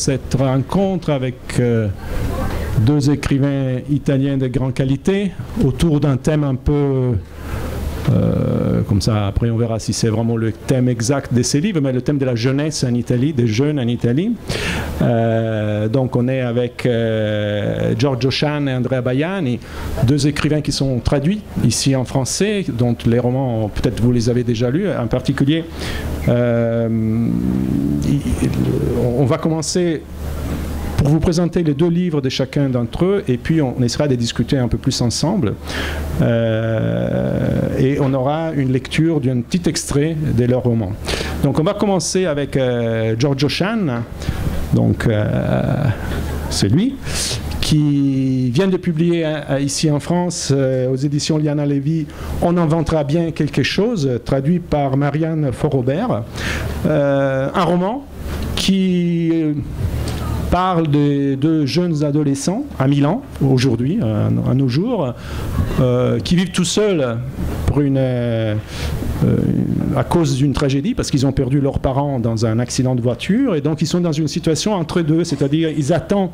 cette rencontre avec euh, deux écrivains italiens de grande qualité autour d'un thème un peu euh, comme ça, après on verra si c'est vraiment le thème exact de ces livres, mais le thème de la jeunesse en Italie, des jeunes en Italie. Euh, donc on est avec euh, Giorgio Chan et Andrea Baiani, deux écrivains qui sont traduits ici en français, dont les romans, peut-être vous les avez déjà lus, en particulier. on va commencer pour vous présenter les deux livres de chacun d'entre eux et puis on essaiera de discuter un peu plus ensemble. Euh, et on aura une lecture d'un petit extrait de leur roman. Donc on va commencer avec euh, Giorgio Chan, donc euh, c'est lui qui vient de publier ici en France aux éditions Liana Levy On inventera bien quelque chose, traduit par Marianne Forobert. un roman qui parle de deux jeunes adolescents à Milan, aujourd'hui, à, nos jours, euh, qui vivent tout seuls pour une, euh, à cause d'une tragédie, parce qu'ils ont perdu leurs parents dans un accident de voiture, et donc ils sont dans une situation entre deux, c'est-à-dire ils attendent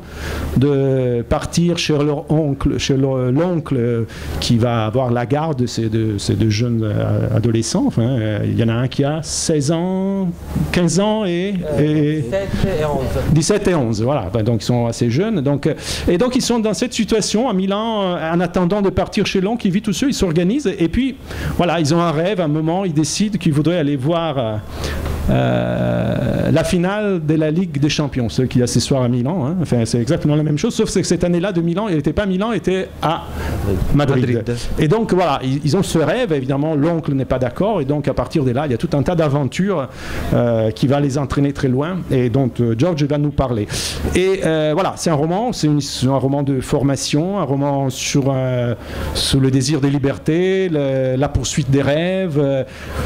de partir chez leur oncle, chez l'oncle qui va avoir la garde de ces deux, ces deux jeunes euh, adolescents. Enfin, il y en a un qui a 16 ans, 15 ans et, 17 et 11. 17 et 11, voilà. Donc ils sont assez jeunes. Donc, et donc ils sont dans cette situation à Milan, en attendant de partir chez l'oncle qui vit tout seul, ils s'organisent, et puis voilà, ils ont un rêve, un moment il décide qu'il voudrait aller voir euh, euh, la finale de la Ligue des Champions, celle qui a ce soir à Milan. Hein. Enfin, c'est exactement la même chose, sauf que cette année-là de Milan, il n'était pas à Milan, il était à Madrid. Et donc voilà, ils, ont ce rêve. Évidemment, l'oncle n'est pas d'accord, et donc à partir de là, il y a tout un tas d'aventures euh, qui va les entraîner très loin, et dont George va nous parler. Et voilà, c'est un roman, c'est un roman de formation, un roman sur, sur le désir de liberté, la poursuite des rêves,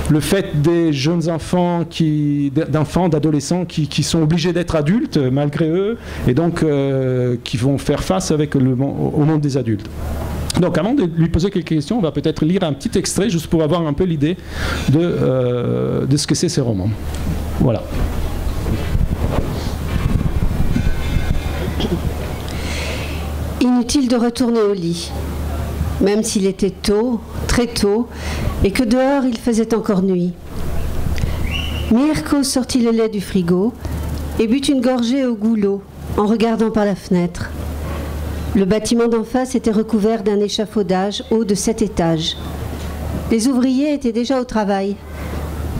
le fait des jeunes enfants, qui, d'enfants, d'adolescents qui, sont obligés d'être adultes malgré eux, et donc euh, qui vont faire face avec le, au monde des adultes. Donc avant de lui poser quelques questions, on va peut-être lire un petit extrait juste pour avoir un peu l'idée de, euh, de ce que c'est ces romans. Voilà. Inutile de retourner au lit, même s'il était tôt, très tôt, et que dehors il faisait encore nuit. Mirko sortit le lait du frigo et but une gorgée au goulot en regardant par la fenêtre. Le bâtiment d'en face était recouvert d'un échafaudage haut de sept étages. Les ouvriers étaient déjà au travail.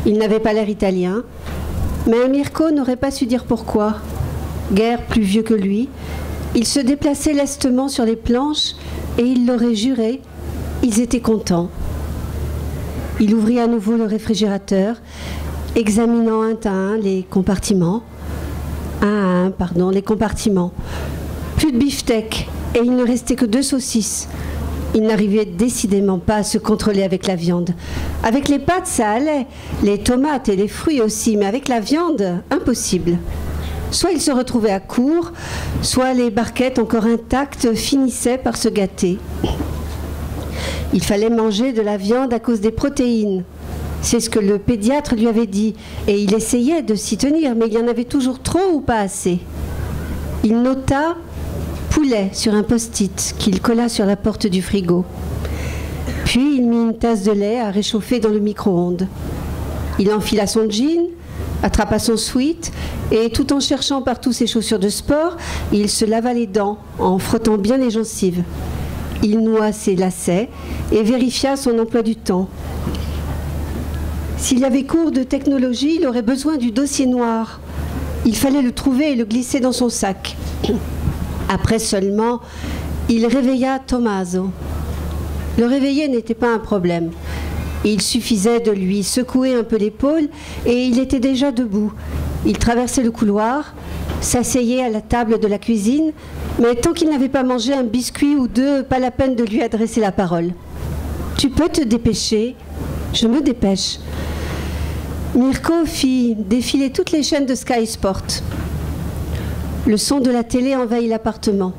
Ils n'avaient pas l'air italien, mais Mirko n'aurait pas su dire pourquoi. Guère plus vieux que lui, il se déplaçait lestement sur les planches et il l'aurait juré, ils étaient contents. Il ouvrit à nouveau le réfrigérateur, examinant un à un les compartiments. Un à un, pardon, les compartiments. Plus de beefsteak, et il ne restait que deux saucisses. Il n'arrivait décidément pas à se contrôler avec la viande. Avec les pâtes, ça allait, les tomates et les fruits aussi, mais avec la viande, impossible. Soit il se retrouvait à court, soit les barquettes encore intactes finissaient par se gâter. Il fallait manger de la viande à cause des protéines. C'est ce que le pédiatre lui avait dit, et il essayait de s'y tenir, mais il y en avait toujours trop ou pas assez. Il nota poulet sur un post-it qu'il colla sur la porte du frigo. Puis il mit une tasse de lait à réchauffer dans le micro-ondes. Il enfila son jean, attrapa son sweat et tout en cherchant partout ses chaussures de sport, il se lava les dents en frottant bien les gencives. Il noua ses lacets et vérifia son emploi du temps. S'il y avait cours de technologie, il aurait besoin du dossier noir. Il fallait le trouver et le glisser dans son sac. Après seulement, il réveilla Tommaso. Le réveiller n'était pas un problème. Il suffisait de lui secouer un peu l'épaule et il était déjà debout. Il traversait le couloir, s'asseyait à la table de la cuisine, mais tant qu'il n'avait pas mangé un biscuit ou deux, pas la peine de lui adresser la parole. Tu peux te dépêcher Je me dépêche. Mirko fit défiler toutes les chaînes de Sky Sport. Le son de la télé envahit l'appartement.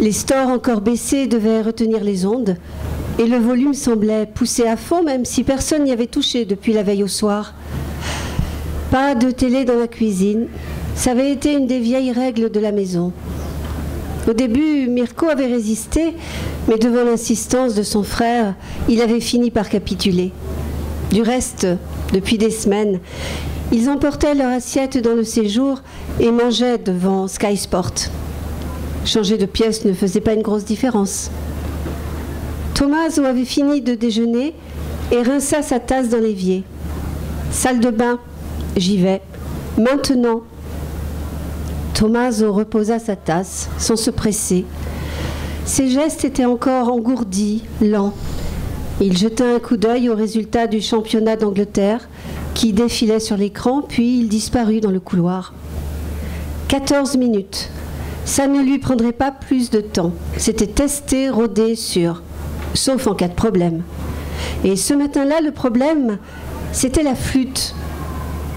Les stores encore baissés devaient retenir les ondes, et le volume semblait pousser à fond même si personne n'y avait touché depuis la veille au soir. Pas de télé dans la cuisine, Ça avait été une des vieilles règles de la maison. Au début, Mirko avait résisté, mais devant l'insistance de son frère, il avait fini par capituler. Du reste, depuis des semaines, ils emportaient leur assiette dans le séjour et mangeaient devant Sky Sport. Changer de pièce ne faisait pas une grosse différence. Tommaso avait fini de déjeuner et rinça sa tasse dans l'évier. Salle de bain, j'y vais. Maintenant. Tommaso reposa sa tasse sans se presser. Ses gestes étaient encore engourdis, lents. Il jeta un coup d'œil au résultat du championnat d'Angleterre qui défilait sur l'écran, puis il disparut dans le couloir. 14 minutes. Ça ne lui prendrait pas plus de temps. C'était testé, rodé, sûr. Sauf en cas de problème. Et ce matin-là, le problème, c'était la flûte.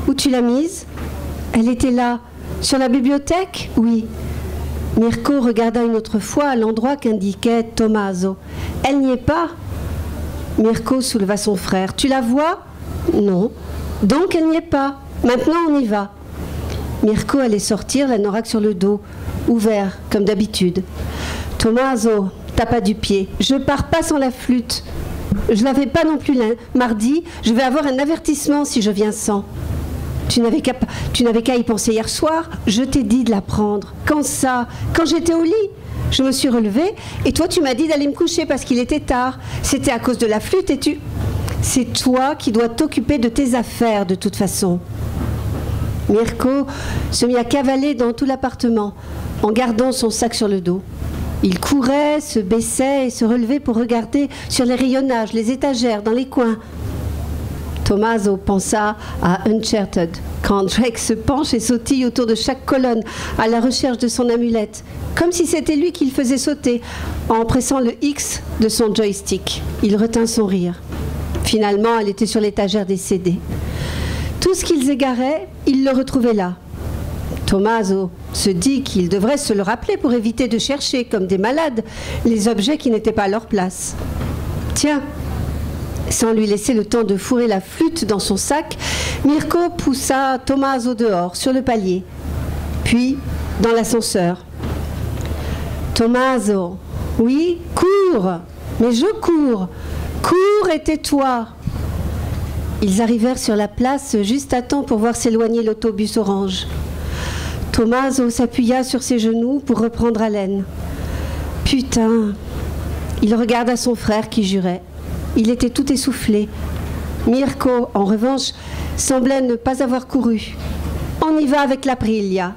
Où tu l'as mise? Elle était là. Sur la bibliothèque? Oui. Mirko regarda une autre fois à l'endroit qu'indiquait Tommaso. Elle n'y est pas? Mirko souleva son frère. Tu la vois? Non. Donc elle n'y est pas. Maintenant on y va. Mirko allait sortir, la norac sur le dos, ouvert, comme d'habitude. Tommaso tapa du pied. Je pars pas sans la flûte. Je l'avais pas non plus mardi. Je vais avoir un avertissement si je viens sans. Tu n'avais qu'à y penser hier soir. Je t'ai dit de la prendre. Quand ça Quand j'étais au lit Je me suis relevée et toi tu m'as dit d'aller me coucher parce qu'il était tard. C'était à cause de la flûte et tu... C'est toi qui dois t'occuper de tes affaires de toute façon. Mirko se mit à cavaler dans tout l'appartement en gardant son sac sur le dos. Il courait, se baissait et se relevait pour regarder sur les rayonnages, les étagères, dans les coins. Tommaso pensa à Uncharted, quand Drake se penche et sautille autour de chaque colonne à la recherche de son amulette, comme si c'était lui qui le faisait sauter en pressant le X de son joystick. Il retint son rire. Finalement, elle était sur l'étagère des CD. Tout ce qu'ils égaraient, ils le retrouvaient là. Tommaso se dit qu'il devrait se le rappeler pour éviter de chercher, comme des malades, les objets qui n'étaient pas à leur place. Tiens, sans lui laisser le temps de fourrer la flûte dans son sac, Mirko poussa Tommaso dehors, sur le palier, puis dans l'ascenseur. Tommaso, oui, cours, mais je cours, cours et tais-toi. Ils arrivèrent sur la place juste à temps pour voir s'éloigner l'autobus orange. Tommaso s'appuya sur ses genoux pour reprendre haleine. Putain Il regarda son frère qui jurait. Il était tout essoufflé. Mirko, en revanche, semblait ne pas avoir couru. On y va avec la Prilia.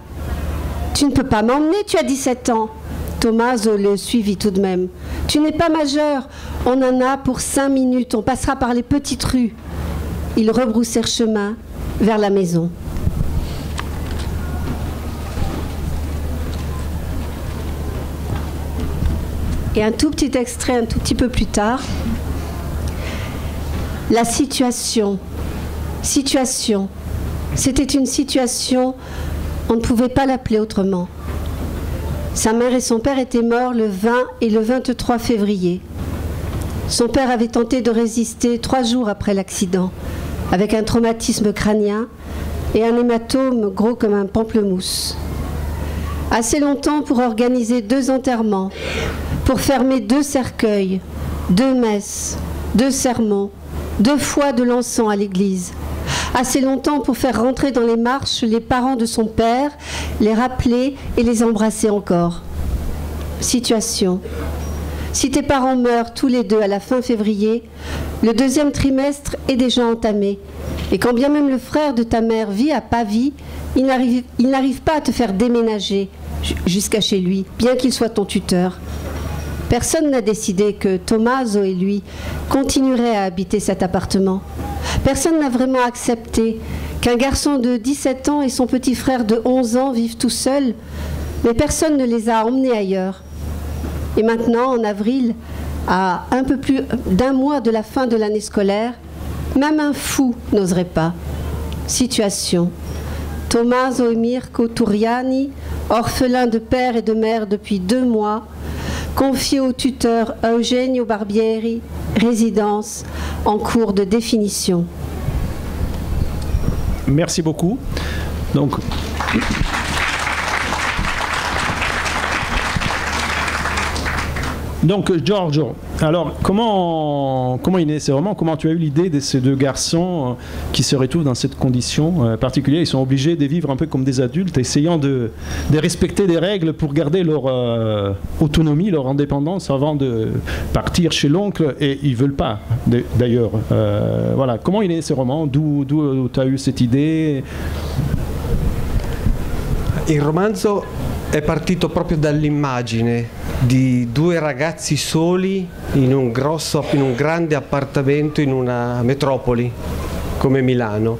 Tu ne peux pas m'emmener, tu as 17 ans. Tommaso le suivit tout de même. Tu n'es pas majeur. On en a pour cinq minutes. On passera par les petites rues. Ils rebroussèrent chemin vers la maison. Et un tout petit extrait un tout petit peu plus tard. La situation. Situation. C'était une situation, on ne pouvait pas l'appeler autrement. Sa mère et son père étaient morts le 20 et le 23 février. Son père avait tenté de résister trois jours après l'accident avec un traumatisme crânien et un hématome gros comme un pamplemousse. Assez longtemps pour organiser deux enterrements, pour fermer deux cercueils, deux messes, deux sermons, deux fois de l'encens à l'église. Assez longtemps pour faire rentrer dans les marches les parents de son père, les rappeler et les embrasser encore. Situation. Si tes parents meurent tous les deux à la fin février, le deuxième trimestre est déjà entamé. Et quand bien même le frère de ta mère vit à Pavie, il n'arrive pas à te faire déménager jusqu'à chez lui, bien qu'il soit ton tuteur. Personne n'a décidé que Tommaso et lui continueraient à habiter cet appartement. Personne n'a vraiment accepté qu'un garçon de 17 ans et son petit frère de 11 ans vivent tout seuls, mais personne ne les a emmenés ailleurs. Et maintenant, en avril, à un peu plus d'un mois de la fin de l'année scolaire, même un fou n'oserait pas. Situation. Tommaso et Mirko Turiani, orphelins de père et de mère depuis deux mois, confiés au tuteur Eugenio Barbieri, résidence en cours de définition. Merci beaucoup. Donc, Donc, Giorgio, alors comment, comment il est ces romans Comment tu as eu l'idée de ces deux garçons euh, qui se retrouvent dans cette condition euh, particulière? Ils sont obligés de vivre un peu comme des adultes, essayant de, respecter des règles pour garder leur euh, autonomie, leur indépendance avant de partir chez l'oncle, et ils veulent pas, d'ailleurs. voilà, comment il est ces romans D'où tu as eu cette idée? Il romanzo è partito proprio dall'immagine di due ragazzi soli in un, grosso, in un grande appartamento in una metropoli come Milano.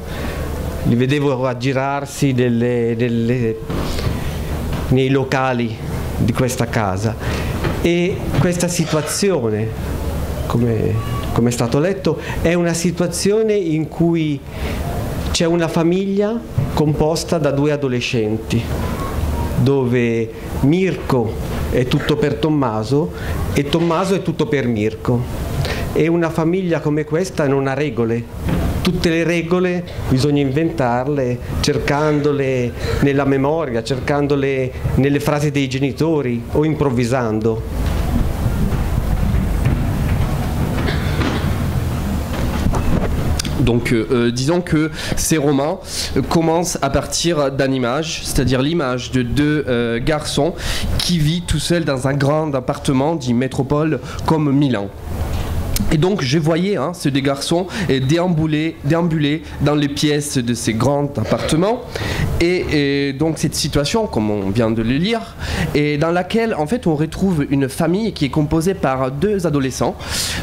Li vedevo aggirarsi delle, delle, nei locali di questa casa e questa situazione, come, come è stato letto, è una situazione in cui c'è una famiglia composta da due adolescenti dove Mirko è tutto per Tommaso e Tommaso è tutto per Mirko. E una famiglia come questa non ha regole. Tutte le regole bisogna inventarle cercandole nella memoria, cercandole nelle frasi dei genitori o improvvisando. Donc euh, euh, disons que ces romans euh, commencent à partir d'un image, c'est-à-dire l'image de deux garçons qui vivent tout seuls dans un grand appartement dit métropole comme Milan. Et donc je voyais hein, ces deux garçons déambuler, déambuler dans les pièces de ces grands appartements. Et, donc cette situation, comme on vient de le lire, et dans laquelle en fait on retrouve une famille qui est composée par deux adolescents.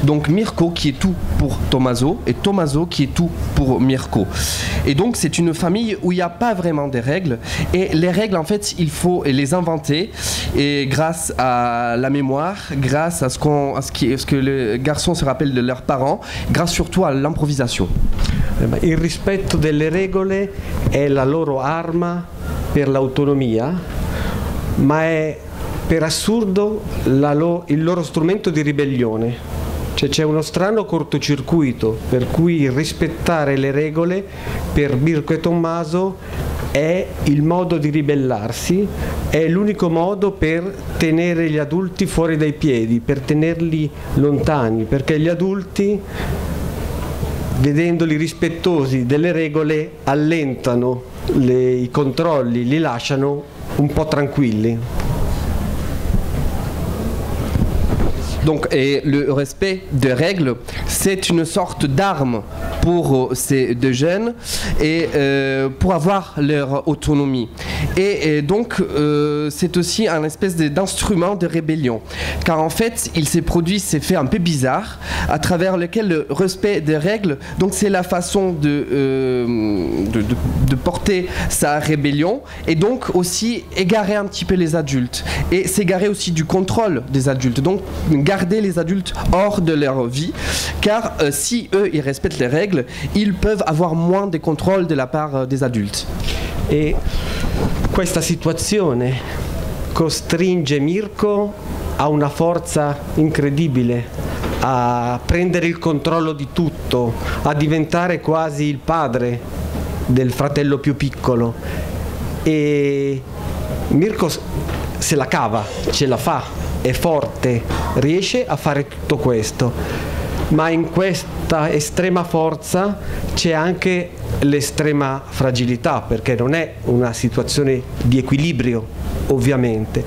Donc Mirko qui est tout pour Tommaso et Tommaso qui est tout pour Mirko. Et donc c'est une famille où il n'y a pas vraiment de règles. Et les règles en fait il faut les inventer. Et grâce à la mémoire, grâce à ce, qu'on, à ce, qui, ce que le garçon se rappelle de leurs parents, grâce surtout à l'improvisation. Il rispetto delle regole è la loro arma per l'autonomia, ma è per assurdo lo, il loro strumento di ribellione. Cioè c'è uno strano cortocircuito per cui rispettare le regole per Mirko e Tommaso è il modo di ribellarsi, è l'unico modo per tenere gli adulti fuori dai piedi, per tenerli lontani, perché gli adulti, vedendoli rispettosi delle regole, allentano le, i controlli, li lasciano un po' tranquilli. Donc, et le respect des règles, c'est une sorte d'arme pour euh, ces deux jeunes et euh, pour avoir leur autonomie. Et, donc, euh, c'est aussi un espèce d'instrument de rébellion. Car en fait, il s'est produit ces faits un peu bizarres à travers lequel le respect des règles, donc c'est la façon de, de, porter sa rébellion et donc aussi égarer un petit peu les adultes et s'égarer aussi du contrôle des adultes. Donc, les adultes hors de leur vie, car euh, si eux, ils respectent les règles, ils peuvent avoir moins de contrôle de la part euh, des adultes. Et questa situazione costringe Mirko a una forza incredibile, a prendere il controllo di tutto, a diventare quasi il padre del fratello più piccolo. E Mirko se la cava, ce la fa, è forte, riesce a fare tutto questo, ma in questa estrema forza c'è anche l'estrema fragilità, perché non è una situazione di equilibrio ovviamente.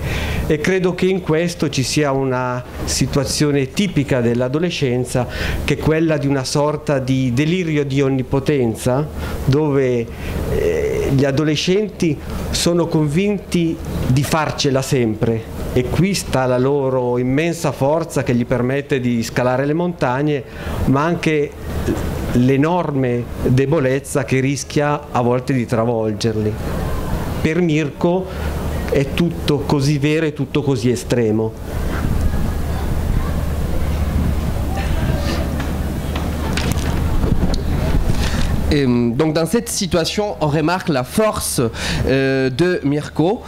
E credo che in questo ci sia una situazione tipica dell'adolescenza che è quella di una sorta di delirio di onnipotenza dove eh, gli adolescenti sono convinti di farcela sempre e qui sta la loro immensa forza che gli permette di scalare le montagne, ma anche l'enorme debolezza che rischia a volte di travolgerli. Per Mirko è tutto così vero e tutto così estremo. Et, donc dans cette situation, on remarque la force euh, de Mirko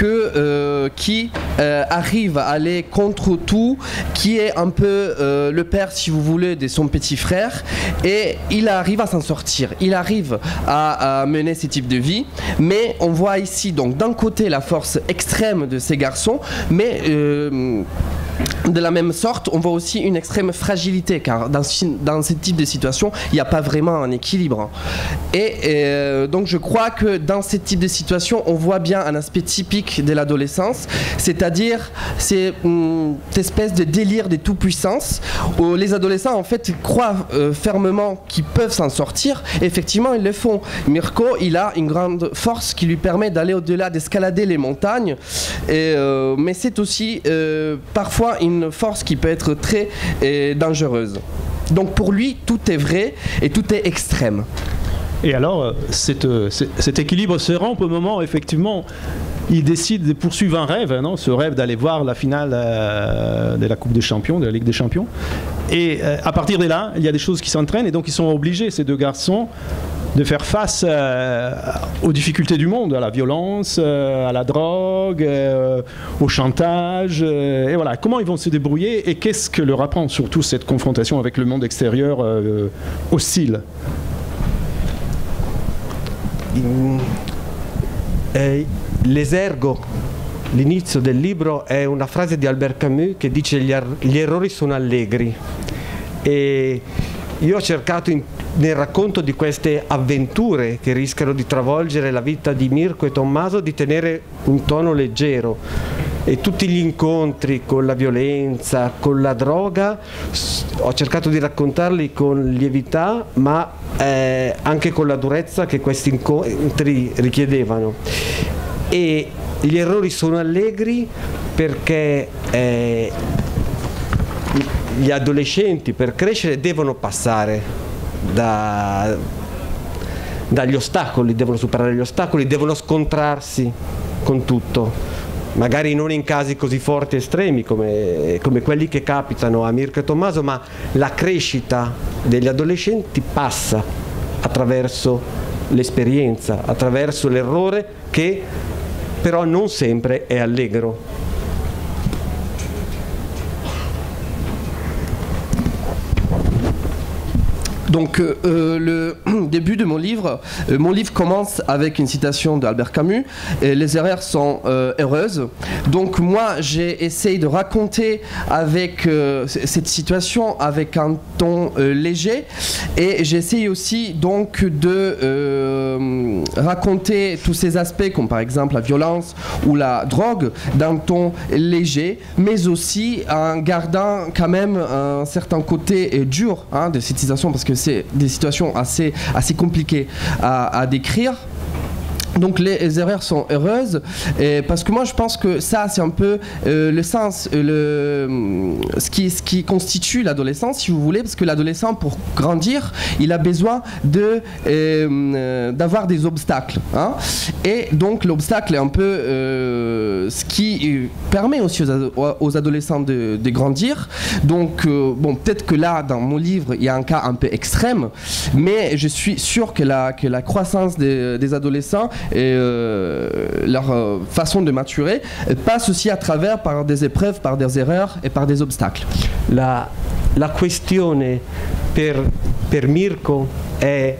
euh, qui euh, arrive à aller contre tout, qui est un peu le père, si vous voulez, de son petit frère, et il arrive à s'en sortir. Il arrive à, à, mener ce type de vie, mais on voit ici donc d'un côté la force extrême de ces garçons, mais de la même sorte, on voit aussi une extrême fragilité, car dans, dans ce type de situation, il n'y a pas vraiment un équilibre. Et, euh, donc je crois que dans ce type de situation, on voit bien un aspect typique de l'adolescence, c'est-à-dire c'est hum, cette espèce de délire de tout-puissance, où les adolescents en fait croient euh, fermement qu'ils peuvent s'en sortir, et effectivement ils le font. Mirko, il a une grande force qui lui permet d'aller au-delà, d'escalader les montagnes, euh, mais c'est aussi parfois une force qui peut être très euh, dangereuse. Donc pour lui, tout est vrai et tout est extrême. Et alors, euh, euh, cet équilibre se rompt au moment où effectivement il décide de poursuivre un rêve, non ce rêve d'aller voir la finale de la Coupe des Champions, de la Ligue des Champions. Et à partir de là, il y a des choses qui s'entraînent et donc ils sont obligés, ces deux garçons, de faire face euh, aux difficultés du monde, à la violence, euh, à la drogue, euh, au chantage. et voilà, comment ils vont se débrouiller et qu'est-ce que leur apprend surtout cette confrontation avec le monde extérieur hostile L'esergo, l'inizio del libro è una frase di Albert Camus che dice gli, gli errori sono allegri. E io ho cercato nel racconto di queste avventure che rischiano di travolgere la vita di Mirko e Tommaso di tenere un tono leggero e tutti gli incontri con la violenza, con la droga, ho cercato di raccontarli con lievità ma eh, anche con la durezza che questi incontri richiedevano. E gli errori sono allegri perché eh, gli adolescenti per crescere devono passare da, dagli ostacoli, devono superare gli ostacoli, devono scontrarsi con tutto. Magari non in casi così forti e estremi come, come quelli che capitano a Mirko e Tommaso, ma la crescita degli adolescenti passa attraverso l'esperienza, attraverso l'errore che però non sempre è allegro. Donc euh, euh, le début de mon livre, euh, mon livre commence avec une citation d'Albert Camus, les erreurs sont heureuses. Donc moi j'ai essayé de raconter avec cette situation avec un ton léger et j'essaye aussi donc de raconter tous ces aspects comme par exemple la violence ou la drogue d'un ton léger mais aussi en gardant quand même un certain côté dur hein, de cette situation parce que c'est des situations assez, compliquées à décrire donc les erreurs sont heureuses parce que moi je pense que ça c'est un peu euh, le sens, euh, le, ce, qui, ce qui constitue l'adolescence si vous voulez parce que l'adolescent pour grandir il a besoin de euh, d'avoir des obstacles hein. et donc l'obstacle est un peu ce qui permet aussi aux, adolescents de, grandir donc bon peut-être que là dans mon livre il y a un cas un peu extrême mais je suis sûr que la, que la croissance des, des adolescents et euh, leur euh, façon de maturer passe aussi à travers par des épreuves, par des erreurs et par des obstacles. La, la questione per, per Mirko è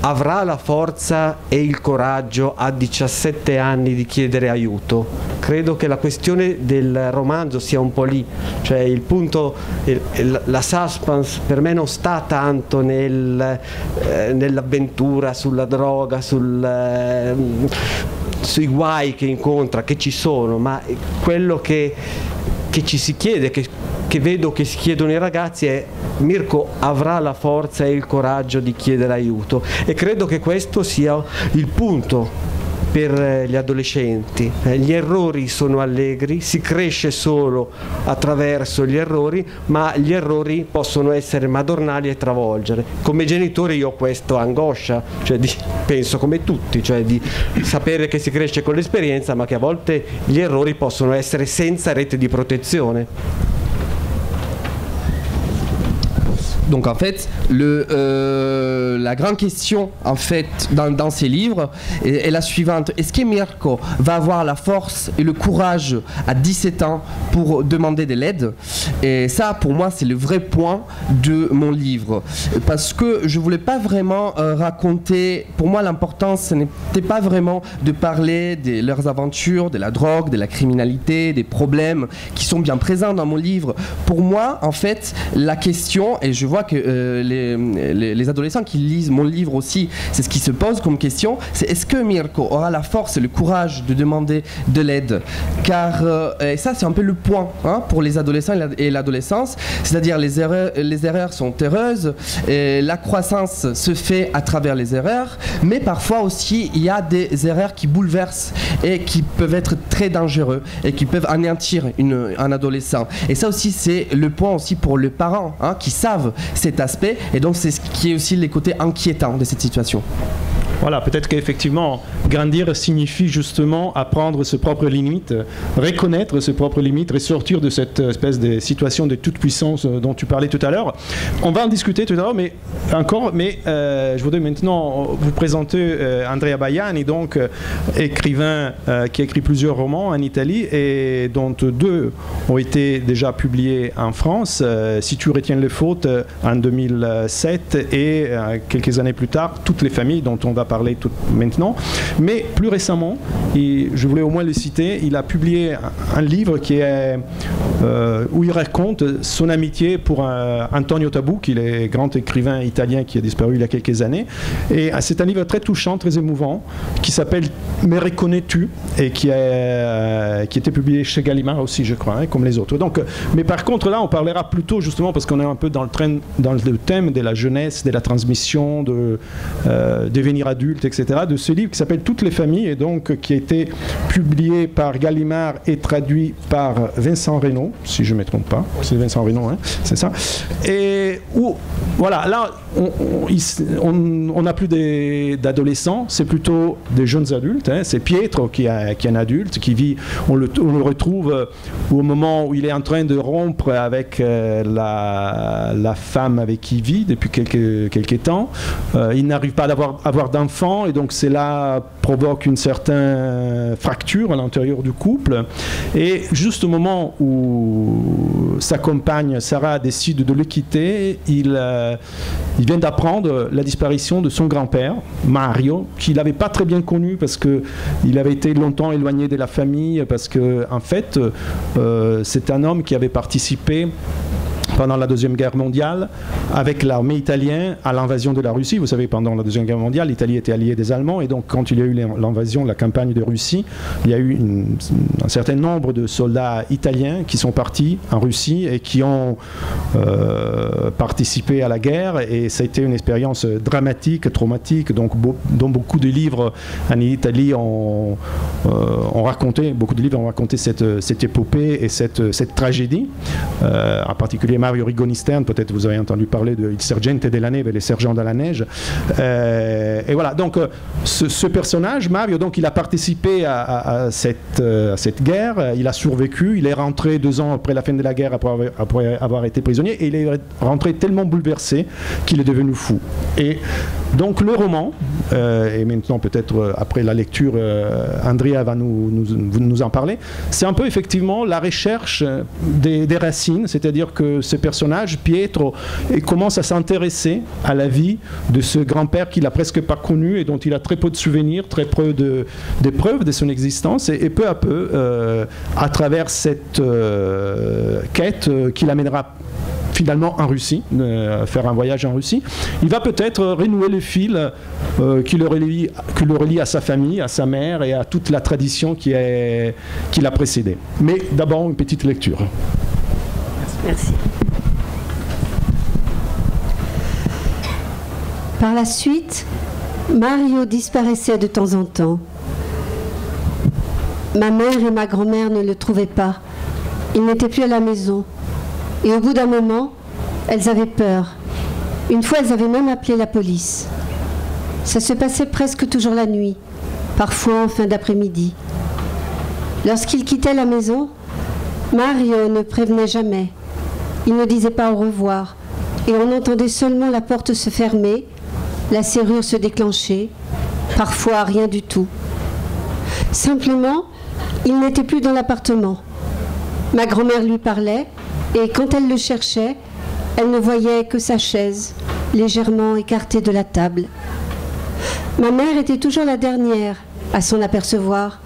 avrà la forza e il coraggio a 17 anni di chiedere aiuto. Credo che la questione del romanzo sia un po' lì, cioè il punto, il, la suspense per me non sta tanto nel, eh, nell'avventura, sulla droga, sul, eh, sui guai che incontra, che ci sono, ma quello che, che ci si chiede, che che vedo che si chiedono i ragazzi è Mirko avrà la forza e il coraggio di chiedere aiuto e credo che questo sia il punto per eh, gli adolescenti. Eh, gli errori sono allegri, si cresce solo attraverso gli errori, ma gli errori possono essere madornali e travolgere. Come genitore io ho questa angoscia, cioè di, penso come tutti, cioè di sapere che si cresce con l'esperienza, ma che a volte gli errori possono essere senza rete di protezione. Donc en fait, euh, la grande question en fait dans, ces livres est, la suivante. Est-ce que Mirko va avoir la force et le courage à 17 ans pour demander de l'aide? Et ça, pour moi, c'est le vrai point de mon livre. Parce que je voulais pas vraiment euh, raconter, pour moi l'important, ce n'était pas vraiment de parler de leurs aventures, de la drogue, de la criminalité, des problèmes qui sont bien présents dans mon livre. Pour moi, en fait, la question, et je vois que euh, les, les- les adolescents qui lisent mon livre aussi, c'est ce qui se pose comme question, c'est est-ce que Mirko aura la force et le courage de demander de l'aide? Car euh, et ça, c'est un peu le point hein, pour les adolescents et la- et l'adolescence, c'est-à-dire les erreurs, les erreurs sont heureuses, la croissance se fait à travers les erreurs, mais parfois aussi il y a des erreurs qui bouleversent et qui peuvent être très dangereux et qui peuvent anéantir une- un adolescent. Et ça aussi, c'est le point aussi pour les parents hein, qui savent cet aspect, et donc c'est ce qui est aussi les côtés inquiétants de cette situation. Voilà, peut-être qu'effectivement, grandir signifie justement apprendre ses propres limites, reconnaître ses propres limites et sortir de cette espèce de situation de toute puissance euh, dont tu parlais tout à l'heure. On va en discuter tout à l'heure, mais encore, mais euh, je voudrais maintenant vous présenter euh, Andrea Baiani, donc euh, écrivain qui a écrit plusieurs romans en Italie et dont deux ont été déjà publiés en France. Si tu retiens les fautes en 2007 et quelques années plus tard, toutes les familles dont on va parler tout maintenant. Mais plus récemment, je voulais au moins le citer, il a publié un, livre qui est, euh, où il raconte son amitié pour euh, Antonio Tabou, qui est grand écrivain italien qui a disparu il y a quelques années. Et euh, c'est un livre très touchant, très émouvant, qui s'appelle Me reconnais-tu? Et qui, est, euh, était publié chez Gallimard aussi, je crois, hein, comme les autres. Donc, euh, mais par contre, là, on parlera plutôt justement parce qu'on est un peu dans le, dans le thème de la jeunesse, de la transmission, de devenir adulte, etc., de ce livre qui s'appelle Toutes les familles et donc euh, qui a été publié par Gallimard et traduit par Vincent Reynaud, si je ne me trompe pas. C'est Vincent Reynaud, hein, c'est ça. Et où, voilà, là, on- n'a plus des- d'adolescents, c'est plutôt des jeunes adultes. hein. C'est Pietro qui, a- qui est un adulte, qui vit, on le, on le retrouve euh, au moment où il est en train de rompre avec euh, la, la femme avec qui il vit depuis quelques, quelques temps. Euh, il n'arrive pas à avoir, avoir d'enfants et donc cela provoque une certaine fracture à l'intérieur du couple. Et juste au moment où sa compagne Sarah décide de le quitter, il, euh, vient d'apprendre la disparition de son grand-père, Mario, qu'il n'avait pas très bien connu parce qu'il avait été longtemps éloigné de la famille, parce que en fait, euh, c'est un homme qui avait participé pendant la Deuxième Guerre mondiale avec l'armée italienne à l'invasion de la Russie. Vous savez, pendant la Deuxième Guerre mondiale, l'Italie était alliée des Allemands et donc quand il y a eu l'invasion, la campagne de Russie, il y a eu un certain nombre de soldats italiens qui sont partis en Russie et qui ont euh, participé à la guerre et ça a été une expérience dramatique, traumatique, donc dont beaucoup de livres en Italie ont, euh, ont raconté, beaucoup de livres ont raconté cette, cette épopée et cette, cette tragédie. Euh, en particulier Mario Rigoni Stern, peut-être vous avez entendu parler de Il Sergente della Neve, les sergents de la neige. Euh, et voilà, donc euh, ce, personnage, Mario, donc il a participé euh, à cette guerre, il a survécu, il est rentré deux ans après la fin de la guerre, après avoir, été prisonnier, et il est rentré tellement bouleversé qu'il est devenu fou. Et donc le roman, et maintenant peut-être après la lecture, Andrea va nous, nous, en parler, c'est un peu effectivement la recherche des racines, c'est-à-dire que ce personnage, Pietro, il commence à s'intéresser à la vie de ce grand-père qu'il a presque pas connu et dont il a très peu de souvenirs, très peu de, preuves de son existence, et, et peu à peu, euh, à travers cette euh, quête euh, qui l'amènera finalement en Russie, faire un voyage en Russie. Il va peut-être renouer le fil qui, le relie, à sa famille, à sa mère et à toute la tradition qui, qui l'a précédé. Mais d'abord, une petite lecture. Merci. Par la suite, Mario disparaissait de temps en temps. Ma mère et ma grand-mère ne le trouvaient pas. Il n'était plus à la maison. Et au bout d'un moment, elles avaient peur. Une fois, elles avaient même appelé la police. Ça se passait presque toujours la nuit, parfois en fin d'après-midi. Lorsqu'il quittait la maison, Mario ne prévenait jamais. Il ne disait pas au revoir. et on entendait seulement la porte se fermer, la serrure se déclencher, parfois rien du tout. Simplement, il n'était plus dans l'appartement. Ma grand-mère lui parlait, et quand elle le cherchait, elle ne voyait que sa chaise, légèrement écartée de la table. Ma mère était toujours la dernière à s'en apercevoir.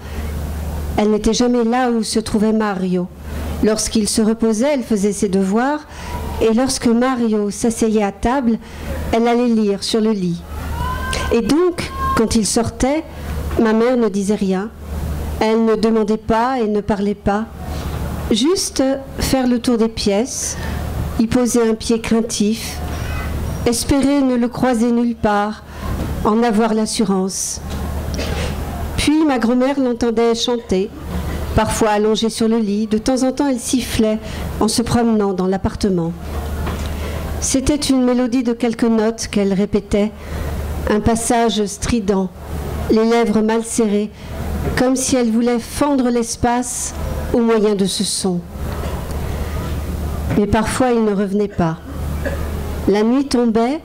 Elle n'était jamais là où se trouvait Mario. Lorsqu'il se reposait, elle faisait ses devoirs, et lorsque Mario s'asseyait à table, elle allait lire sur le lit. Et donc, quand il sortait, ma mère ne disait rien. Elle ne demandait pas et ne parlait pas. Juste faire le tour des pièces, y poser un pied craintif, espérer ne le croiser nulle part, en avoir l'assurance. Puis ma grand-mère l'entendait chanter, parfois allongée sur le lit. De temps en temps, elle sifflait en se promenant dans l'appartement. C'était une mélodie de quelques notes qu'elle répétait, un passage strident, les lèvres mal serrées, comme si elle voulait fendre l'espace au moyen de ce son. Mais parfois, il ne revenait pas. La nuit tombait,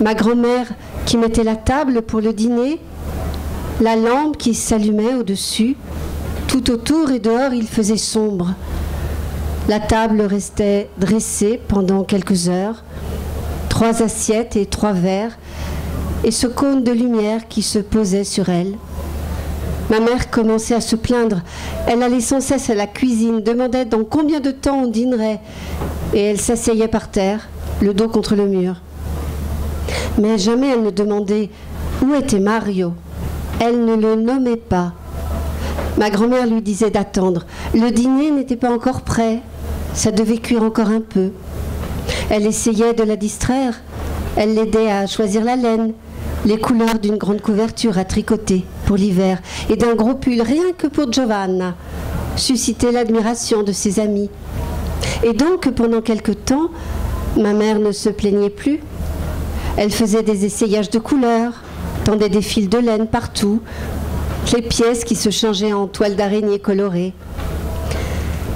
ma grand-mère qui mettait la table pour le dîner, la lampe qui s'allumait au-dessus, tout autour et dehors il faisait sombre. La table restait dressée pendant quelques heures, trois assiettes et trois verres, et ce cône de lumière qui se posait sur elle. Ma mère commençait à se plaindre. Elle allait sans cesse à la cuisine, demandait dans combien de temps on dînerait, et elle s'asseyait par terre, le dos contre le mur. Mais jamais elle ne demandait où était Mario. Elle ne le nommait pas. Ma grand-mère lui disait d'attendre. Le dîner n'était pas encore prêt. Ça devait cuire encore un peu. Elle essayait de la distraire. Elle l'aidait à choisir la laine, les couleurs d'une grande couverture à tricoter pour l'hiver et d'un gros pull rien que pour Giovanna, suscitait l'admiration de ses amis. Et donc, pendant quelque temps, ma mère ne se plaignait plus. Elle faisait des essayages de couleurs, tendait des fils de laine partout, les pièces qui se changeaient en toiles d'araignée colorées.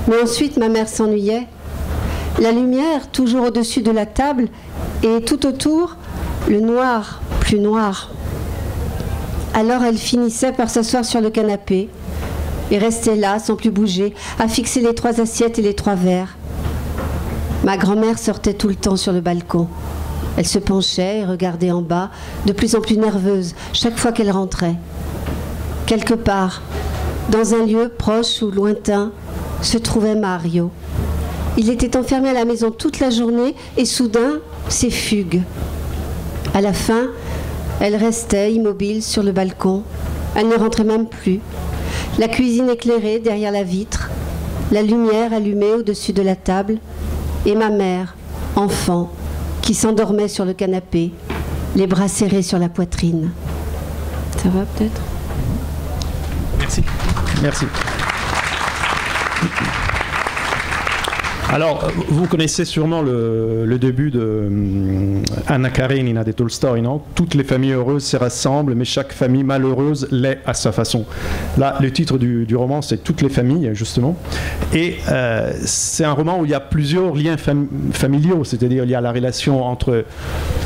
Mais ensuite, ma mère s'ennuyait. La lumière, toujours au-dessus de la table, et tout autour, le noir, plus noir. Alors elle finissait par s'asseoir sur le canapé et restait là, sans plus bouger, à fixer les trois assiettes et les trois verres. Ma grand-mère sortait tout le temps sur le balcon. Elle se penchait et regardait en bas, de plus en plus nerveuse, chaque fois qu'elle rentrait. Quelque part, dans un lieu proche ou lointain, se trouvait Mario. Il était enfermé à la maison toute la journée et soudain, ses fugues. À la fin, elle restait immobile sur le balcon. Elle ne rentrait même plus. La cuisine éclairée derrière la vitre, la lumière allumée au-dessus de la table, et ma mère, enfant, qui s'endormait sur le canapé, les bras serrés sur la poitrine. Ça va peut-être? Merci. Alors, vous connaissez sûrement le, début de hum, Anna Karenina de Tolstoï, non? Toutes les familles heureuses se rassemblent, mais chaque famille malheureuse l'est à sa façon. Là, le titre du, roman, c'est Toutes les familles, justement. Et euh, c'est un roman où il y a plusieurs liens fam- familiaux, c'est-à-dire il y a la relation entre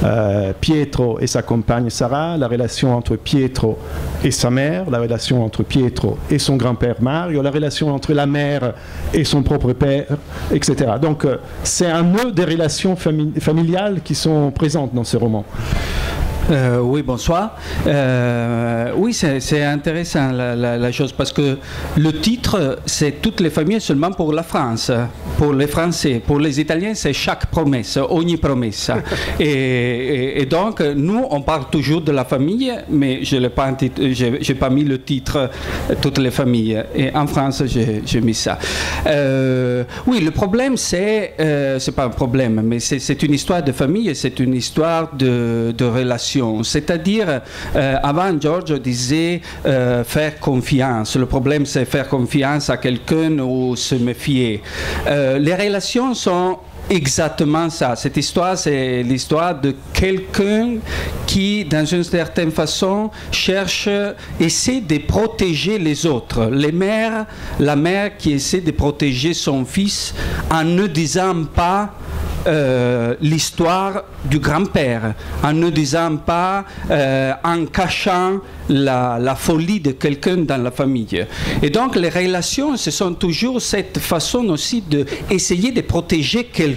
euh, Pietro et sa compagne Sarah, la relation entre Pietro et sa mère, la relation entre Pietro et son grand-père Mario, la relation entre la mère et son propre père, etc. Donc euh, c'est un nœud des relations fami- familiales qui sont présentes dans ce roman. Euh, oui, bonsoir. Euh, oui, c'est intéressant la, la- la chose parce que le titre, c'est toutes les familles seulement pour la France, pour les Français. Pour les Italiens, c'est chaque promesse, ogni promessa. et, et- et donc, nous, on parle toujours de la famille, mais je n'ai pas, mis le titre toutes les familles. Et en France, j'ai mis ça. Euh, oui, le problème, c'est, c'est pas un problème, mais c'est une histoire de famille, et c'est une histoire de, de C'est-à-dire, euh, avant, George disait euh, faire confiance. Le problème, c'est faire confiance à quelqu'un ou se méfier. Euh, les relations sont exactement ça. Cette histoire, c'est l'histoire de quelqu'un qui, dans une certaine façon, cherche, essaie de protéger les autres. Les mères, la mère qui essaie de protéger son fils en ne disant pas euh, l'histoire du grand-père, en ne disant pas, euh, en cachant la, la folie de quelqu'un dans la famille. Et donc les relations, ce sont toujours cette façon aussi d'essayer de protéger quelqu'un.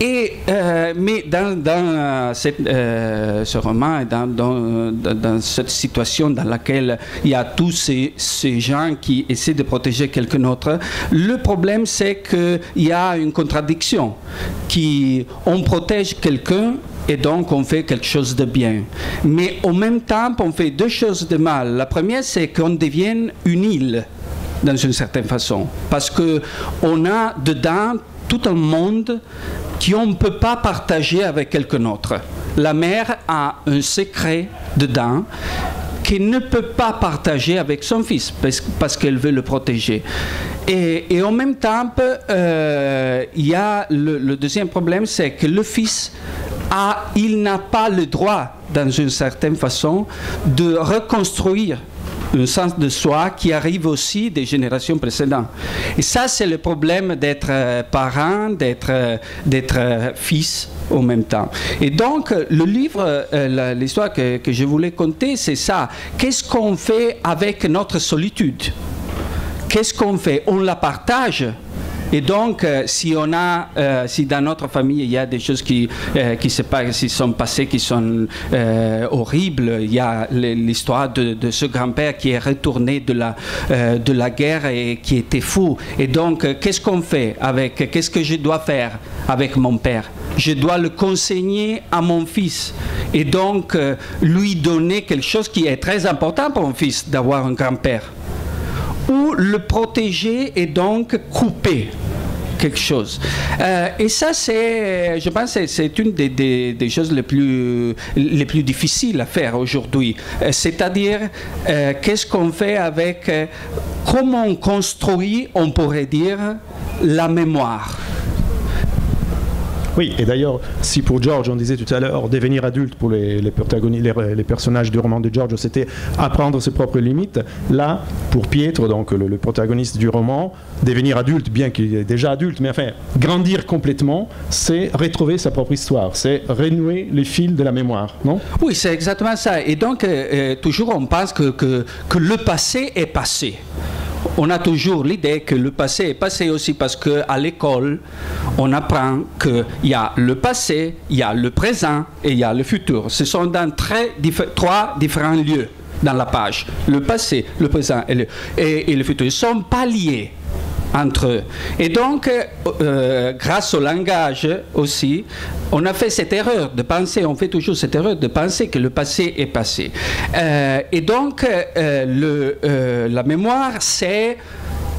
Et, euh, mais dans, cette, euh, ce roman, dans, dans, cette situation dans laquelle il y a tous ces, gens qui essaient de protéger quelqu'un d'autre, le problème c'est qu'il y a une contradiction. Qui, on protège quelqu'un et donc on fait quelque chose de bien. Mais en même temps, on fait deux choses de mal. La première, c'est qu'on devienne une île, dans une certaine façon, parce qu'on a dedans tout un monde qu'on ne peut pas partager avec quelqu'un d'autre. La mère a un secret dedans qu'elle ne peut pas partager avec son fils parce, qu'elle veut le protéger. Et, en même temps, euh, il y a le, le deuxième problème, c'est que le fils a, il n'a pas le droit, dans une certaine façon, de reconstruire un sens de soi qui arrive aussi des générations précédentes. Et ça, c'est le problème d'être euh, parent, d'être euh, euh, fils en même temps. Et donc, le livre, l'histoire que, que je voulais conter, c'est ça. Qu'est-ce qu'on fait avec notre solitude? Qu'est-ce qu'on fait? On la partage et donc, euh, si on a, euh, si dans notre famille il y a des choses qui, euh, qui se qui sont passées, qui sont horribles, il y a l'histoire de, de, ce grand-père qui est retourné de la, de la guerre et qui était fou. Et donc, qu'est-ce qu'on fait avec, qu'est-ce que je dois faire avec mon père? Je dois le conseiller à mon fils. Et donc lui donner quelque chose qui est très important pour mon fils d'avoir un grand-père. Ou le protéger et donc couper quelque chose. Euh, et ça, c'est, je pense, c'est une des, choses les plus, les plus difficiles à faire aujourd'hui. Euh, c'est-à-dire, euh, qu'est-ce qu'on fait avec, comment on construit, on pourrait dire, la mémoire? Oui, et d'ailleurs, si pour George, on disait tout à l'heure, devenir adulte pour les, personnages du roman de George, c'était apprendre ses propres limites, là, pour Pietro, donc le, protagoniste du roman, devenir adulte, bien qu'il est déjà adulte, mais enfin, grandir complètement, c'est retrouver sa propre histoire, c'est renouer les fils de la mémoire, non? Oui, c'est exactement ça. Et donc, euh, euh, toujours, on pense que le passé est passé on a toujours l'idée que le passé est passé aussi parce qu'à l'école, on apprend qu'il y a le passé, il y a le présent et il y a le futur. Ce sont dans trois différents lieux dans la page. Le passé, le présent et le, et le futur. Ils ne sont pas liés entre eux. Et donc, euh, euh, grâce au langage aussi, on a fait cette erreur de penser, on fait toujours cette erreur de penser que le passé est passé. Euh, et donc, la mémoire, c'est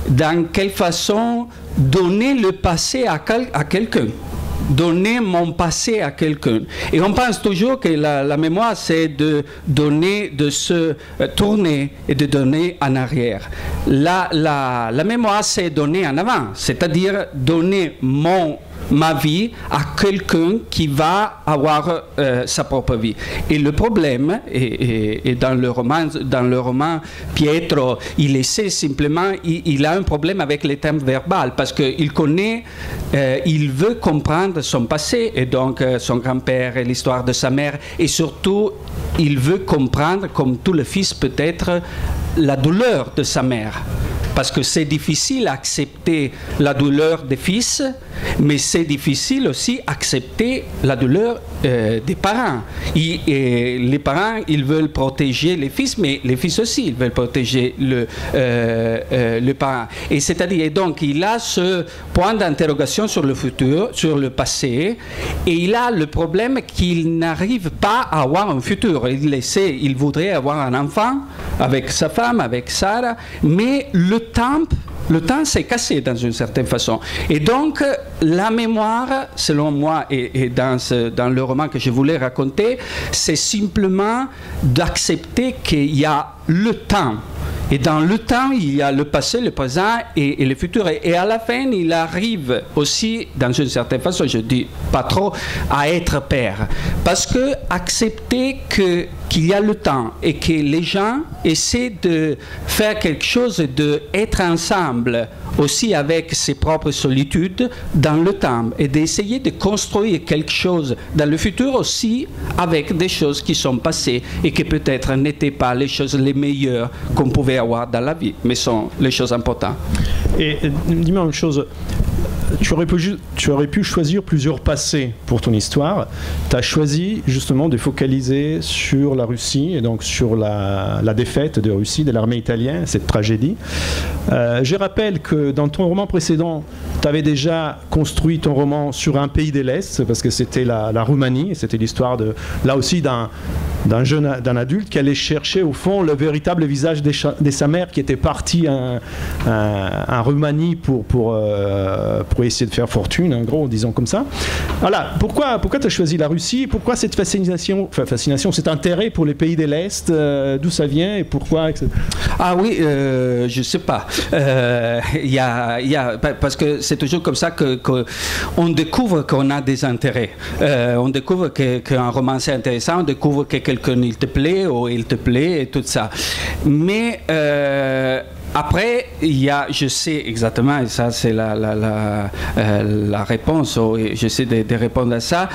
dans quelle façon donner le passé à quelqu'un donner mon passé à quelqu'un. Et on pense toujours que la, mémoire, c'est de donner, de se euh, tourner et de donner en arrière. La, la, la mémoire, c'est donner en avant, c'est-à-dire donner mon ma vie à quelqu'un qui va avoir euh, sa propre vie. Et le problème, et, dans, le roman, dans le roman, Pietro, il essaie simplement, il, a un problème avec les thèmes verbal parce qu'il connaît, euh, il veut comprendre son passé et donc euh, son grand-père et l'histoire de sa mère et surtout il veut comprendre, comme tout le fils peut-être, la douleur de sa mère parce que c'est difficile d'accepter la douleur des fils, mais c'est difficile aussi d'accepter la douleur euh, des parents. Et, les parents, ils veulent protéger les fils, mais les fils aussi, ils veulent protéger le, euh, euh, le parent. Et c'est-à-dire, donc, il a ce point d'interrogation sur le futur, sur le passé, et il a le problème qu'il n'arrive pas à avoir un futur. Il essaie, il voudrait avoir un enfant avec sa femme, avec Sarah, mais le temps, le temps s'est cassé dans une certaine façon. Et donc, la mémoire, selon moi, et, dans, dans le roman que je voulais raconter, c'est simplement d'accepter qu'il y a le temps. Et dans le temps, il y a le passé, le présent et, le futur. Et, à la fin, il arrive aussi, dans une certaine façon, je dis pas trop, à être père. Parce que accepter que qu'il y a le temps et que les gens essaient de faire quelque chose, d'être ensemble aussi avec ses propres solitudes dans le temps et d'essayer de construire quelque chose dans le futur aussi avec des choses qui sont passées et qui peut-être n'étaient pas les choses les meilleures qu'on pouvait avoir dans la vie, mais sont les choses importantes. Et euh, dis-moi une chose, tu aurais, pu, choisir plusieurs passés pour ton histoire. Tu as choisi justement de focaliser sur la Russie et donc sur la, défaite de Russie, de l'armée italienne, cette tragédie. Euh, je rappelle que dans ton roman précédent, tu avais déjà construit ton roman sur un pays de l'Est, parce que c'était la, Roumanie, c'était l'histoire de, là aussi d'un jeune d'un adulte qui allait chercher au fond le véritable visage de, sa mère qui était partie en, Roumanie pour, pour, euh, pour essayer de faire fortune, en gros, disons comme ça. Voilà, pourquoi, pourquoi tu as choisi la Russie? Pourquoi cette fascination, enfin, fascination cet intérêt pour les pays de l'Est euh, D'où ça vient et pourquoi Ah oui, euh, je sais pas. Il y a, y a, parce que c'est toujours comme ça qu'on que on découvre qu'on a des intérêts. on découvre qu'un roman c'est intéressant, on découvre que quelqu'un il te plaît ou il te plaît et tout ça. Mais euh, après, il y a, je sais exactement, et ça c'est la, la, la, euh, la réponse, je sais de, de répondre à ça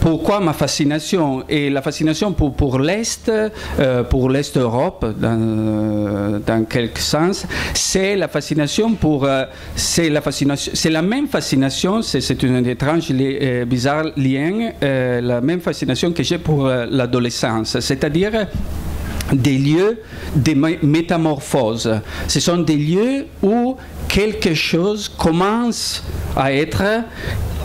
pourquoi ma fascination? Et la fascination pour, pour l'Est, euh, pour l'Est Europe, dans, dans quelque sens, c'est la fascination pour. Euh, c'est la la même fascination. C'est une étrange, euh, bizarre lien. la même fascination que j'ai pour l'adolescence, c'est-à-dire des lieux de métamorphose. Ce sont des lieux où quelque chose commence à être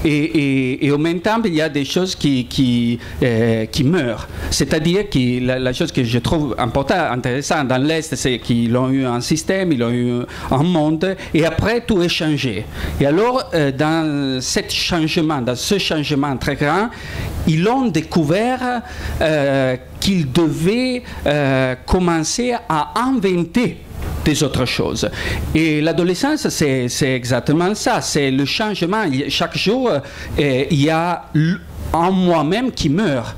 et, et, en même temps, il y a des choses qui, qui, euh, meurent. C'est-à-dire que la, chose que je trouve importante, intéressante dans l'Est, c'est qu'ils ont eu un système, ils ont eu un monde, et après, tout est changé. Et alors, euh, dans ce changement, dans ce changement très grand, ils ont découvert euh, qu'ils devaient commencer à inventer des autres choses. Et l'adolescence, c'est exactement ça, c'est le changement. Chaque jour, euh, il y a un moi-même qui meurt.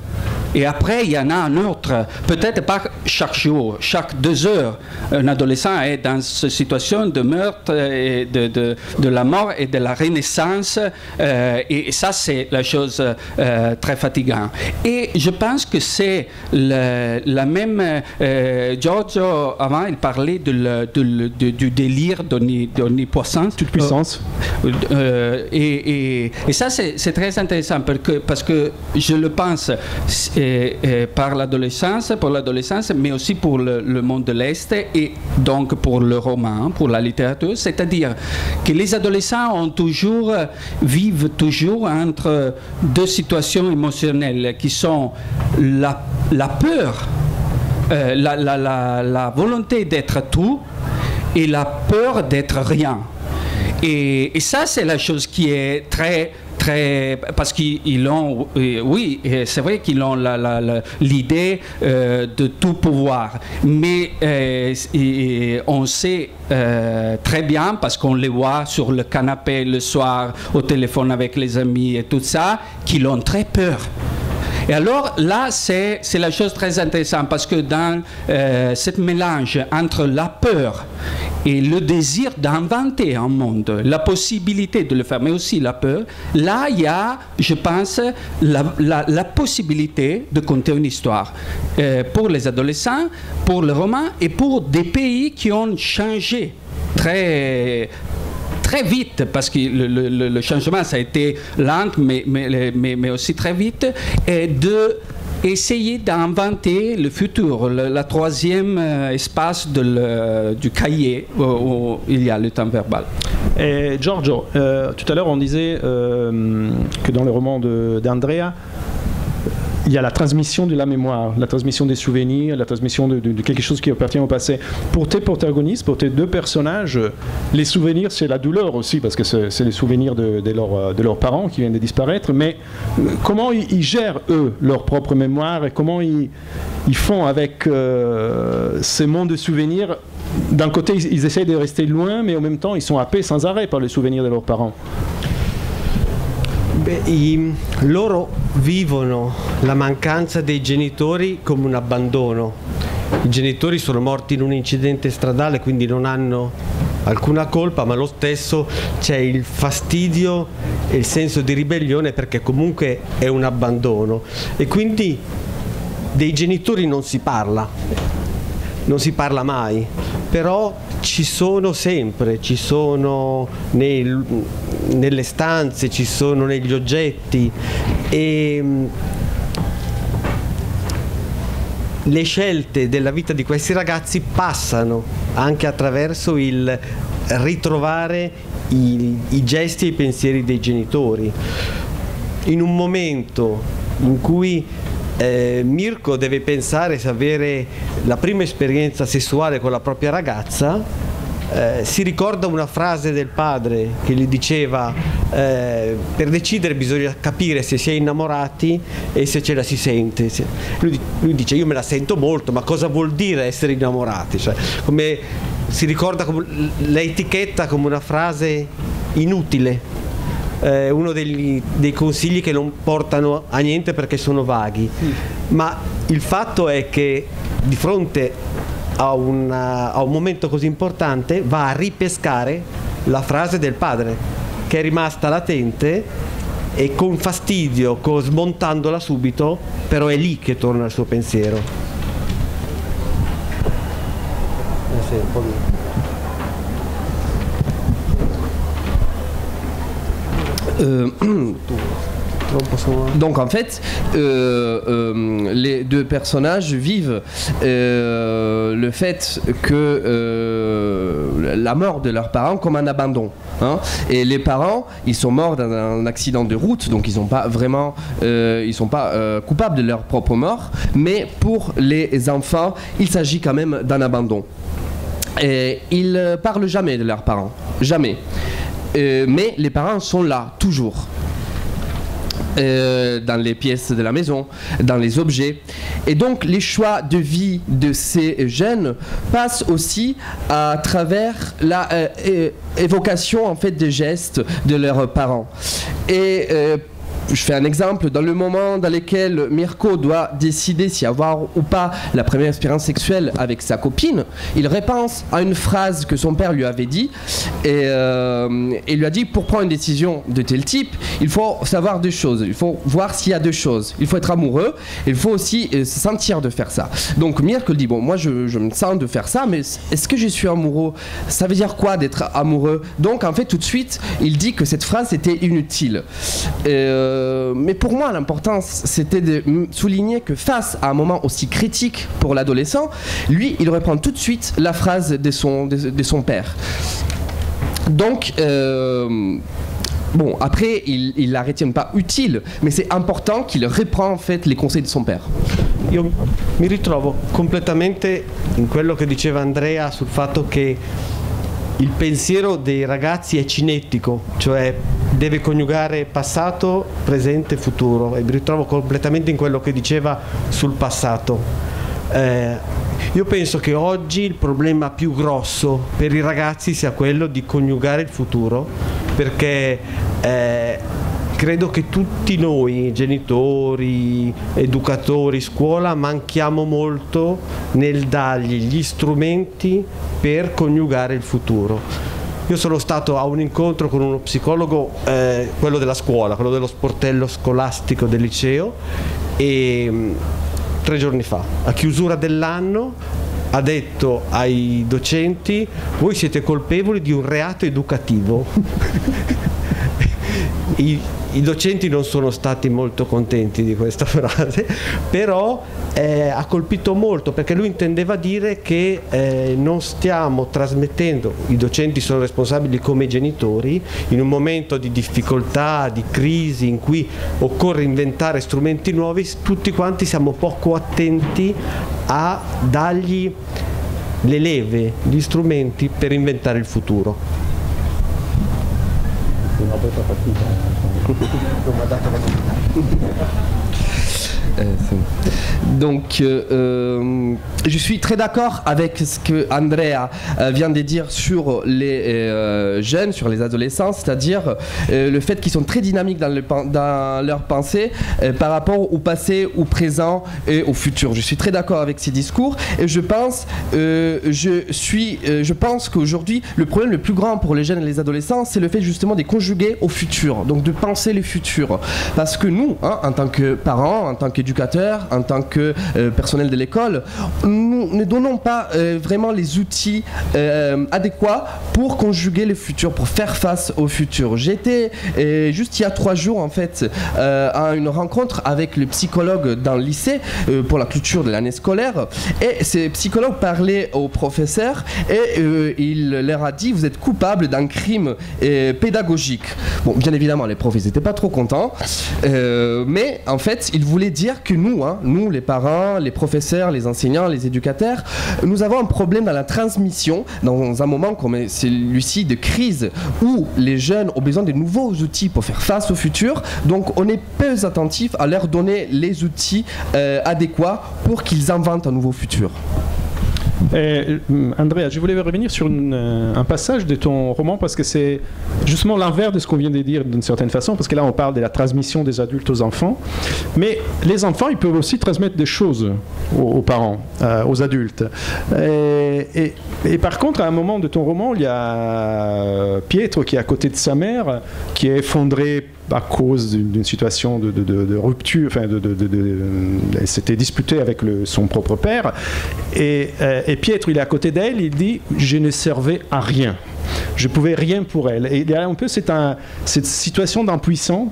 Et après, il y en a un autre, peut-être pas chaque jour, chaque deux heures. Un adolescent est dans cette situation de meurtre, et de, de, de la mort et de la renaissance. Euh, et ça, c'est la chose euh, très fatigante. Et je pense que c'est la même. Euh, Giorgio, avant, il parlait de du délire d'omnipoissance. Toute puissance. Et, et, et, ça, c'est très intéressant parce que, parce que je le pense par l'adolescence, pour l'adolescence, mais aussi pour le, monde de l'Est et donc pour le roman, pour la littérature. C'est-à-dire que les adolescents ont toujours, vivent toujours entre deux situations émotionnelles qui sont la, la peur, euh, la, la, la volonté d'être tout et la peur d'être rien. Et, ça, c'est la chose qui est très parce qu'ils ont euh, oui c'est vrai qu'ils ont l'idée euh, de tout pouvoir. Mais euh, on sait très bien parce qu'on les voit sur le canapé le soir au téléphone avec les amis et tout ça qu'ils ont très peur et alors là, c'est la chose très intéressante parce que dans euh, ce mélange entre la peur et le désir d'inventer un monde, la possibilité de le faire, mais aussi la peur, là, il y a, je pense, la, possibilité de compter une histoire euh, pour les adolescents, pour le roman et pour des pays qui ont changé très très vite, parce que le, changement, ça a été lent, mais, mais, mais, aussi très vite, et de essayer d'inventer le futur, le la troisième euh, espace du cahier où, il y a le temps verbal. Giorgio, euh, tout à l'heure on disait euh, que dans le roman d'Andrea, il y a la transmission de la mémoire, la transmission des souvenirs, la transmission de, quelque chose qui appartient au passé. Pour tes protagonistes, pour tes deux personnages, les souvenirs, c'est la douleur aussi, parce que c'est les souvenirs de, leurs parents qui viennent de disparaître, mais comment ils, gèrent, eux, leur propre mémoire et comment ils, font avec euh, ces mondes de souvenirs? D'un côté, ils, ils essayent de rester loin, mais en même temps, ils sont happés sans arrêt par les souvenirs de leurs parents. Beh, i- loro vivono la mancanza dei genitori come un abbandono. I genitori sono morti in un incidente stradale, quindi non hanno alcuna colpa, ma lo stesso c'è il fastidio e il senso di ribellione perché comunque è un abbandono. E quindi dei genitori non si parla, non si parla mai, però ci sono sempre, ci sono nel- nelle stanze, ci sono negli oggetti e mm, le scelte della vita di questi ragazzi passano anche attraverso il ritrovare i, i gesti e i pensieri dei genitori. In un momento in cui eh, Mirko deve pensare se avere la prima esperienza sessuale con la propria ragazza, eh, si ricorda una frase del padre che gli diceva eh, per decidere bisogna capire se si è innamorati e se ce la si sente. Se- Lui, lui dice io me la sento molto, ma cosa vuol dire essere innamorati? Cioè, come, si ricorda l'etichetta come una frase inutile eh, uno degli- dei consigli che non portano a niente perché sono vaghi, ma il fatto è che di fronte a, una- a un momento così importante va a ripescare la frase del padre che è rimasta latente e con fastidio, co- smontandola subito, però è lì che torna il suo pensiero. Eh sì, Euh, Donc en fait, euh, euh, les deux personnages vivent le fait que la mort de leurs parents comme un abandon. hein. Et les parents, ils sont morts dans un accident de route, donc ils sont pas vraiment, ils sont pas coupables de leur propre mort. Mais pour les enfants, il s'agit quand même d'un abandon. Et ils parlent jamais de leurs parents, jamais. Euh, mais les parents sont là, toujours. Euh, dans les pièces de la maison, dans les objets. Et donc les choix de vie de ces jeunes passent aussi à travers la euh, évocation en fait des gestes de leurs parents. Et euh, je fais un exemple, dans le moment dans lequel Mirko doit décider si avoir ou pas la première expérience sexuelle avec sa copine, il repense à une phrase que son père lui avait dit et euh, lui a dit pour prendre une décision de tel type, il faut savoir deux choses, il faut voir s'il y a deux choses, il faut être amoureux, et il faut aussi euh, se sentir de faire ça. Donc Mirko dit bon moi je, me sens de faire ça, mais est-ce que je suis amoureux? Ça veut dire quoi d'être amoureux? Donc en fait tout de suite il dit que cette phrase était inutile. Euh, mais pour moi, l'importance, c'était de souligner que face à un moment aussi critique pour l'adolescent, lui, il reprend tout de suite la phrase de son, père. Donc, euh, bon, après, il ne la retiennent pas utile, mais c'est important qu'il reprend en fait les conseils de son père. Io mi ritrovo completamente in quello che diceva Andrea sul fatto che il pensiero dei ragazzi è cinettico, cioè deve coniugare passato, presente e futuro e mi ritrovo completamente in quello che diceva sul passato. Eh, io penso che oggi il problema più grosso per i ragazzi sia quello di coniugare il futuro perché eh, credo che tutti noi, genitori, educatori, scuola, manchiamo molto nel dargli gli strumenti per coniugare il futuro. Io sono stato a un incontro con uno psicologo, eh, quello della scuola, quello dello sportello scolastico del liceo, e mh, tre giorni fa, a chiusura dell'anno, ha detto ai docenti, voi siete colpevoli di un reato educativo. i docenti non sono stati molto contenti di questa frase, però eh, ha colpito molto perché lui intendeva dire che eh, non stiamo trasmettendo, i docenti sono responsabili come i genitori, in un momento di difficoltà, di crisi in cui occorre inventare strumenti nuovi, tutti quanti siamo poco attenti a dargli le leve, gli strumenti per inventare il futuro. Vou mandar aquela donc, je suis très d'accord avec ce que Andrea vient de dire sur les jeunes, sur les adolescents, c'est-à-dire le fait qu'ils sont très dynamiques dans, le, dans leur pensée par rapport au passé, au présent et au futur. Je suis très d'accord avec ces discours et je pense, je suis, pense qu'aujourd'hui le problème le plus grand pour les jeunes et les adolescents, c'est le fait justement de conjuguer au futur, donc de penser le futur. Parce que nous, hein, en tant que parents, en tant en tant que euh, personnel de l'école, nous ne donnons pas euh, vraiment les outils euh, adéquats pour conjuguer le futur, pour faire face au futur. J'étais juste il y a trois jours en fait à une rencontre avec le psychologue le lycée pour la clôture de l'année scolaire et ces psychologues parlaient aux professeurs et il leur a dit vous êtes coupable d'un crime pédagogique. Bon, bien évidemment, les profs, n'étaient pas trop contents, mais en fait, ils voulaient dire que nous, hein, nous, les parents, les professeurs, les enseignants, les éducateurs, nous avons un problème dans la transmission, dans un moment comme celui-ci de crise, où les jeunes ont besoin de nouveaux outils pour faire face au futur, donc on est peu attentif à leur donner les outils euh, adéquats pour qu'ils inventent un nouveau futur. Euh, Andrea, je voulais revenir sur euh, un passage de ton roman parce que c'est justement l'inverse de ce qu'on vient de dire d'une certaine façon, parce que là on parle de la transmission des adultes aux enfants, mais les enfants ils peuvent aussi transmettre des choses aux, parents, euh, aux adultes. Et, et, par contre, à un moment de ton roman, il y a Pietro qui est à côté de sa mère, qui est effondré à cause d'une situation de, rupture, enfin, elle s'était disputée avec son propre père. Et, euh, et Pietro, il est à côté d'elle, il dit Je ne servais à rien. Je pouvais rien pour elle. Et a un peu cette, un, cette situation d'impuissance,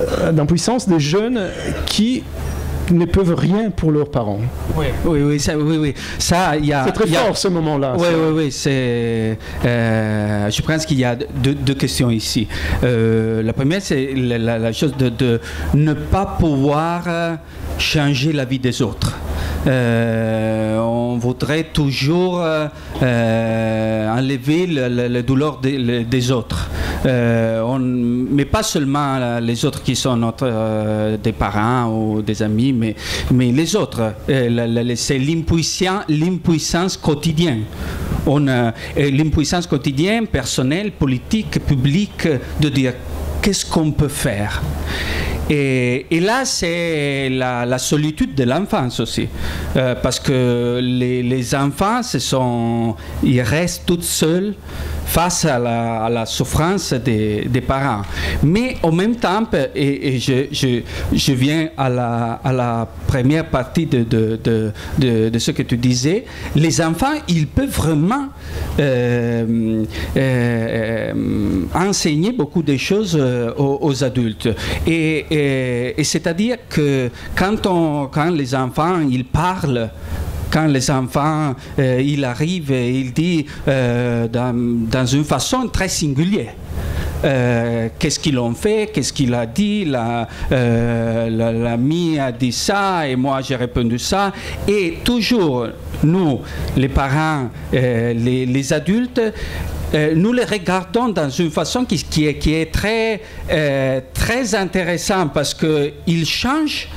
euh, d'impuissance des jeunes qui ne peuvent rien pour leurs parents. Oui, oui, oui, ça, oui, oui. Ça, il y a. C'est très fort ce moment-là. Oui, oui, oui. C'est. Euh, je pense qu'il y a deux, questions ici. Euh, la première, c'est la, chose de, de, ne pas pouvoir changer la vie des autres. Euh, on voudrait toujours euh, enlever la douleur des, autres. Euh, mais pas seulement les autres qui sont notre, des parents ou des amis, mais, les autres. c'est l'impuissance quotidienne. L'impuissance quotidienne, personnelle, politique, publique, de dire qu'est-ce qu'on peut faire? Et, là, c'est la, solitude de l'enfance aussi. Euh, parce que les, enfants, ils restent tout seuls face à la, souffrance des, parents. Mais en même temps, et, je, viens à la, première partie de, ce que tu disais, les enfants, ils peuvent vraiment euh, euh, enseigner beaucoup de choses euh, aux, adultes. Et, c'est-à-dire que quand, quand les enfants, ils parlent, quand les enfants, euh, il arrive et il dit euh, dans, une façon très singulière. Euh, qu'est-ce qu'ils ont fait, qu'est-ce qu'il a dit, l'ami la, a dit ça et moi j'ai répondu ça. Et toujours, nous, les parents, les, adultes, nous les regardons dans une façon qui, qui est, qui est très, très intéressante parce qu'ils changent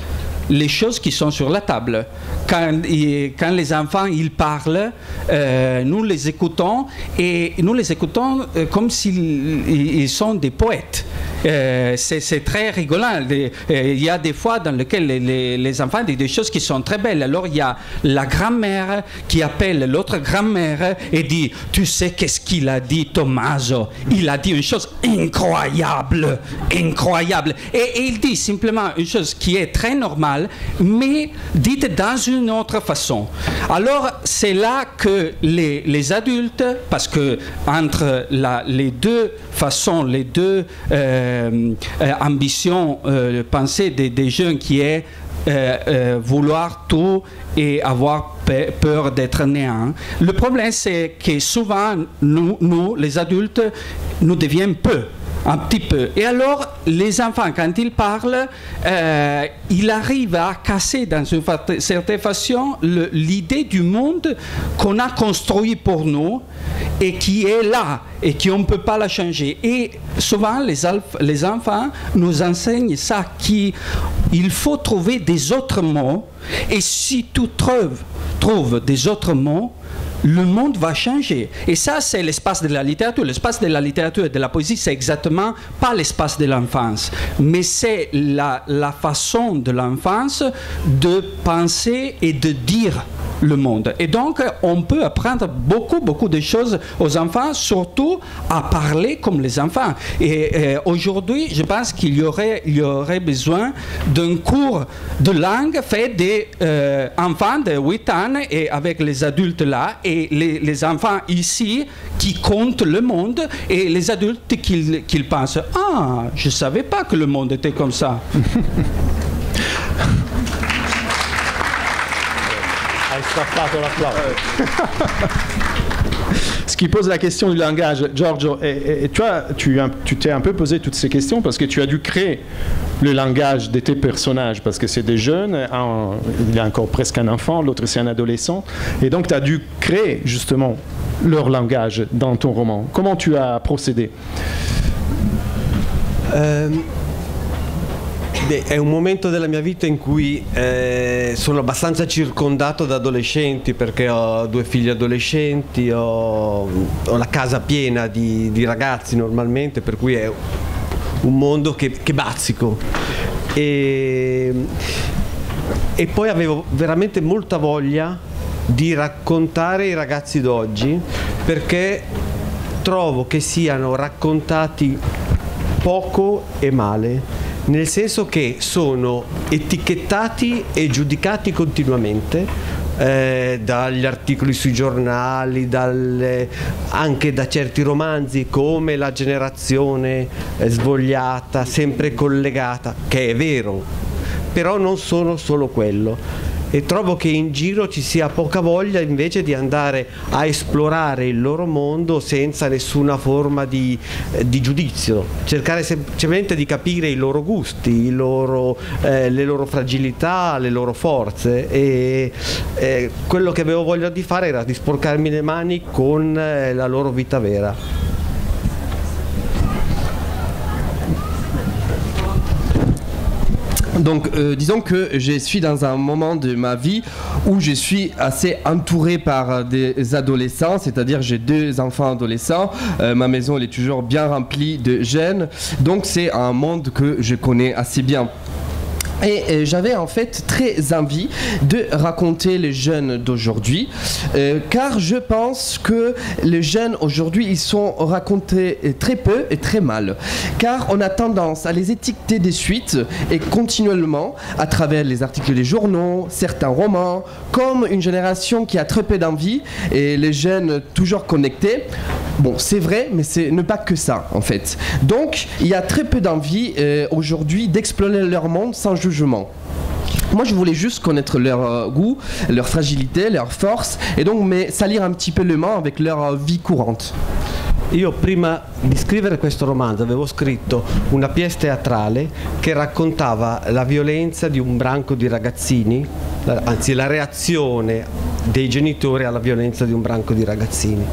les choses qui sont sur la table. Quand, les enfants ils parlent, euh, nous les écoutons et nous les écoutons euh, comme s'ils sont des poètes. Euh, c'est très rigolant. Il y a des fois dans lesquelles les, enfants disent des choses qui sont très belles. Alors il y a la grand-mère qui appelle l'autre grand-mère et dit Tu sais qu'est-ce qu'il a dit, Tommaso? Il a dit une chose incroyable, incroyable. Et, il dit simplement une chose qui est très normale, mais dite dans une autre façon. Alors c'est là que les, adultes, parce que entre les deux façons, les deux euh, euh, ambitions, euh, pensée des, jeunes qui est vouloir tout et avoir peur d'être néant. Le problème, c'est que souvent, nous, nous, les adultes, nous devions peu un petit peu. Et alors, les enfants, quand ils parlent, euh, ils arrivent à casser dans une certaine façon l'idée du monde qu'on a construit pour nous et qui est là et qu'on ne peut pas la changer. Et souvent, les, enfants nous enseignent ça, qu'il faut trouver des autres mots. Et si tu trouves, trouves des autres mots, le monde va changer. Et ça, c'est l'espace de la littérature. L'espace de la littérature et de la poésie, c'est exactement pas l'espace de l'enfance, mais c'est la, la façon de l'enfance de penser et de dire le monde. Et donc, on peut apprendre beaucoup, beaucoup de choses aux enfants, surtout à parler comme les enfants. Et, aujourd'hui, je pense qu'il y aurait, il y aurait besoin d'un cours de langue fait des euh, enfants de 8 ans et avec les adultes là, et les, enfants ici qui comptent le monde, et les adultes qui, qui pensent Ah, je ne savais pas que le monde était comme ça. Ce qui pose la question du langage, Giorgio, et, toi, tu, t'es un peu posé toutes ces questions parce que tu as dû créer le langage de tes personnages, parce que c'est des jeunes, il y a encore presque un enfant, l'autre c'est un adolescent, et donc tu as dû créer justement leur langage dans ton roman. Comment tu as procédé? Euh, Beh, è un momento della mia vita in cui eh, sono abbastanza circondato da adolescenti perché ho due figli adolescenti, ho, ho la casa piena di, di, ragazzi normalmente, per cui è un mondo che, che bazzico. E, e poi avevo veramente molta voglia di raccontare i ragazzi d'oggi perché trovo che siano raccontati poco e male nel senso che sono etichettati e giudicati continuamente eh, dagli articoli sui giornali, dalle, anche da certi romanzi come La generazione eh, svogliata, sempre collegata, che è vero, però non sono solo quello e trovo che in giro ci sia poca voglia invece di andare a esplorare il loro mondo senza nessuna forma di, eh, di giudizio, cercare semplicemente di capire i loro gusti, i loro, eh, le loro fragilità, le loro forze e eh, quello che avevo voglia di fare era di sporcarmi le mani con eh, la loro vita vera. Donc, euh, disons que je suis dans un moment de ma vie où je suis assez entouré par des adolescents, c'est-à-dire j'ai deux enfants adolescents. Euh, ma maison est toujours bien remplie de jeunes, donc c'est un monde que je connais assez bien. Et euh, j'avais en fait très envie de raconter les jeunes d'aujourd'hui, euh, car je pense que les jeunes aujourd'hui, ils sont racontés très peu et très mal, car on a tendance à les étiqueter des suites et continuellement à travers les articles des journaux, certains romans, comme une génération qui a très peu d'envie et les jeunes toujours connectés. Bon, c'est vrai, mais c'est ne pas que ça en fait. Donc, il y a très peu d'envie euh, aujourd'hui d'explorer leur monde sans jugement moi, je voulais juste connaître leur euh, goût, leur fragilité, leur force, et donc mais salir un petit peu le main avec leur euh, vie courante. Io prima di scrivere questo romanzo avevo scritto una pièce teatrale che raccontava la violenza di un branco di ragazzini, anzi la reazione dei genitori alla violenza di un branco di ragazzini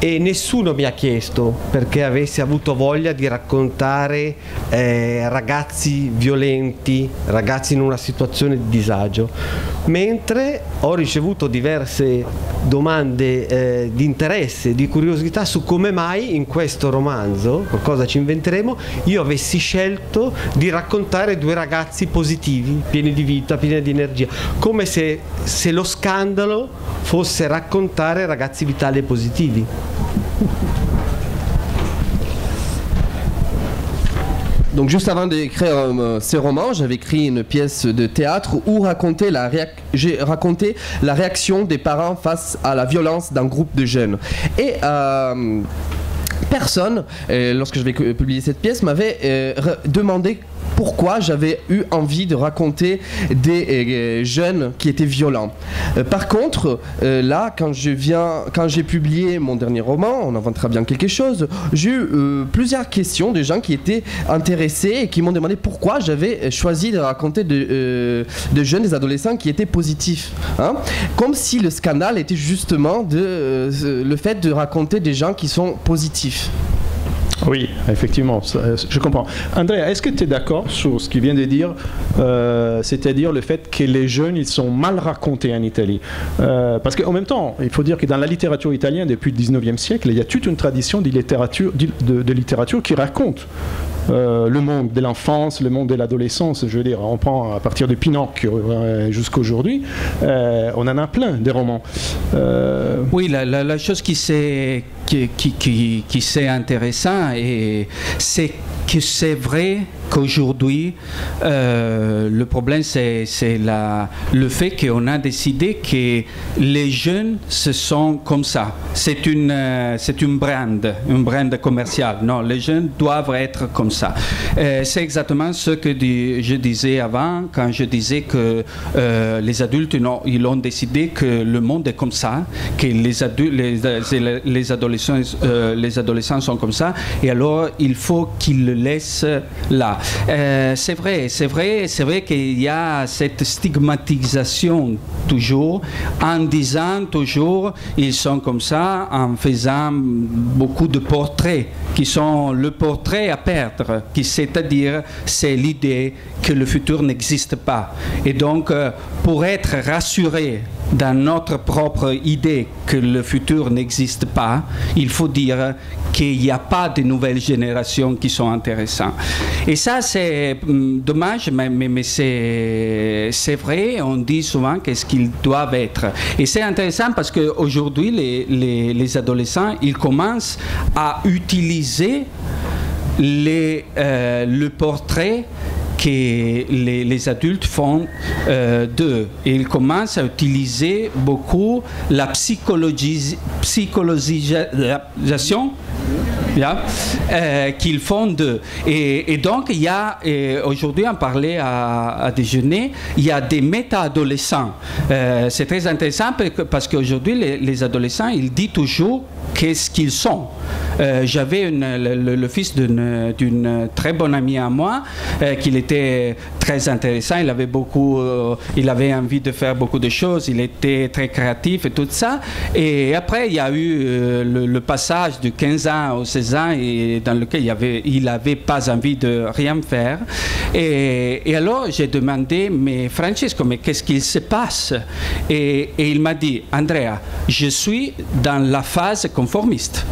e nessuno mi ha chiesto perché avessi avuto voglia di raccontare eh, ragazzi violenti, ragazzi in una situazione di disagio, mentre ho ricevuto diverse domande eh, di interesse, di curiosità su come mai in questo romanzo, qualcosa ci inventeremo, io avessi scelto di raccontare due ragazzi positivi, pieni di vita, pieni di energia, come se, se lo scandalo fosse raccontare ragazzi vitali e positivi. Donc juste avant d'écrire euh, ce roman, j'avais écrit une pièce de théâtre où j'ai raconté la réaction des parents face à la violence d'un groupe de jeunes. Et euh, personne, lorsque je vais publier cette pièce, m'avait euh, demandé pourquoi j'avais eu envie de raconter des euh, jeunes qui étaient violents. Euh, par contre, euh, là, quand j'ai publié mon dernier roman, on inventera bien quelque chose, j'ai eu plusieurs questions de gens qui étaient intéressés et qui m'ont demandé pourquoi j'avais choisi de raconter de, de, jeunes, des adolescents qui étaient positifs. Hein. Comme si le scandale était justement le fait de raconter des gens qui sont positifs. Oui, effectivement, euh, je comprends. André, est-ce que tu es d'accord sur ce qu'il vient de dire, euh, c'est-à-dire le fait que les jeunes, ils sont mal racontés en Italie? Euh, Parce qu'en même temps, il faut dire que dans la littérature italienne, depuis le 19e siècle, il y a toute une tradition de littérature qui raconte euh, le monde de l'enfance, le monde de l'adolescence, je veux dire, on prend à partir de Pinocchio euh, jusqu'aujourd'hui, euh, on en a plein des romans. Oui, la, chose qui c'est qui, qui, qui, intéressant, et c'est que c'est vrai qu'aujourd'hui, euh, le problème, c'est le fait qu'on a décidé que les jeunes, se sont comme ça. C'est une, euh, c'est une brand, une brand commerciale. Non, les jeunes doivent être comme ça. Euh, c'est exactement ce que je disais avant, quand je disais que les adultes, non, ils ont décidé que le monde est comme ça, que les, les, les, adolescents, les adolescents sont comme ça, et alors il faut qu'ils le laissent là. Euh, c'est vrai, c'est vrai, c'est vrai qu'il y a cette stigmatisation toujours, en disant toujours ils sont comme ça, en faisant beaucoup de portraits qui sont le portrait à perdre, qui c'est-à-dire c'est l'idée que le futur n'existe pas. Et donc, euh, pour être rassuré dans notre propre idée que le futur n'existe pas, il faut dire qu'il n'y a pas de nouvelles générations qui sont intéressantes. Et ça, c'est hum, dommage, mais, c'est vrai, on dit souvent qu'est-ce qu'ils doivent être. Et c'est intéressant parce qu'aujourd'hui, les, les, les, adolescents, ils commencent à utiliser les, euh, le portrait que les, adultes font euh, d'eux. Ils commencent à utiliser beaucoup la psychologisation euh, qu'ils font d'eux. Et, donc, il y a, aujourd'hui, on parlait à, déjeuner, il y a des méta-adolescents. Euh, c'est très intéressant parce qu'aujourd'hui, les adolescents, ils disent toujours qu'est-ce qu'ils sont. Euh, j'avais le, fils d'une très bonne amie à moi, euh, qui était très intéressant. Il avait beaucoup, euh, il avait envie de faire beaucoup de choses. Il était très créatif et tout ça. Et après, il y a eu le, passage de 15 ans aux 16 ans et dans lequel il avait, pas envie de rien faire. Et, alors, j'ai demandé, mais Francesco, mais qu'est-ce qu'il se passe? Et il m'a dit, Andrea, je suis dans la phase conformiste.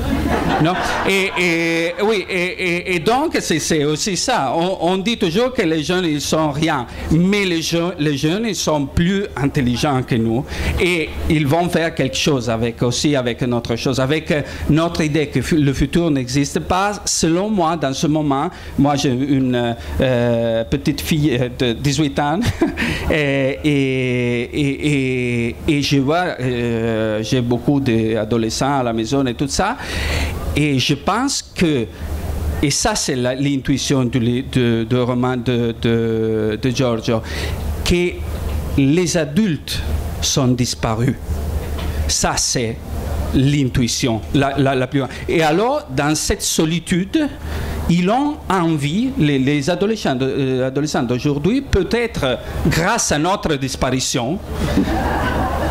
Et, oui, et, donc c'est aussi ça. On, dit toujours que les jeunes, ils sont rien. Mais les, jeunes, ils sont plus intelligents que nous. Et ils vont faire quelque chose avec aussi avec notre chose, avec notre idée que le futur n'existe pas. Selon moi, dans ce moment, moi j'ai une euh, petite fille de 18 ans et, et, je vois, euh, j'ai beaucoup d'adolescents à la maison et tout ça. Et je pense que, et ça c'est l'intuition du, roman de, de, Giorgio, que les adultes sont disparus. Ça c'est l'intuition la, la, plus Et alors, dans cette solitude, ils ont envie, les, adolescents, euh, adolescents d'aujourd'hui, peut-être grâce à notre disparition,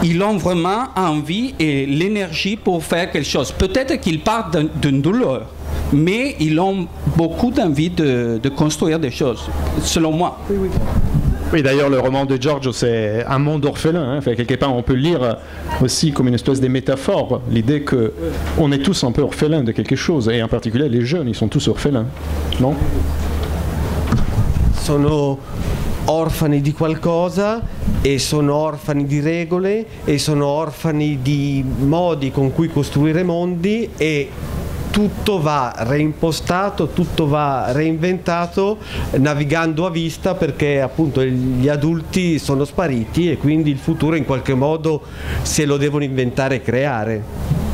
ils ont vraiment envie et l'énergie pour faire quelque chose. Peut-être qu'ils partent d'une douleur, mais ils ont beaucoup d'envie de, construire des choses, selon moi. Oui, d'ailleurs, le roman de George, c'est un monde orphelin. Hein. quelque part, on peut lire aussi comme une espèce de métaphore l'idée que on est tous un peu orphelins de quelque chose, et en particulier les jeunes, ils sont tous orphelins, non? Sono orfani di qualcosa e sono orfani di regole e sono orfani di modi con cui costruire mondi e tutto va reimpostato, tutto va reinventato navigando a vista perché appunto gli adulti sono spariti e quindi il futuro in qualche modo se lo devono inventare e creare.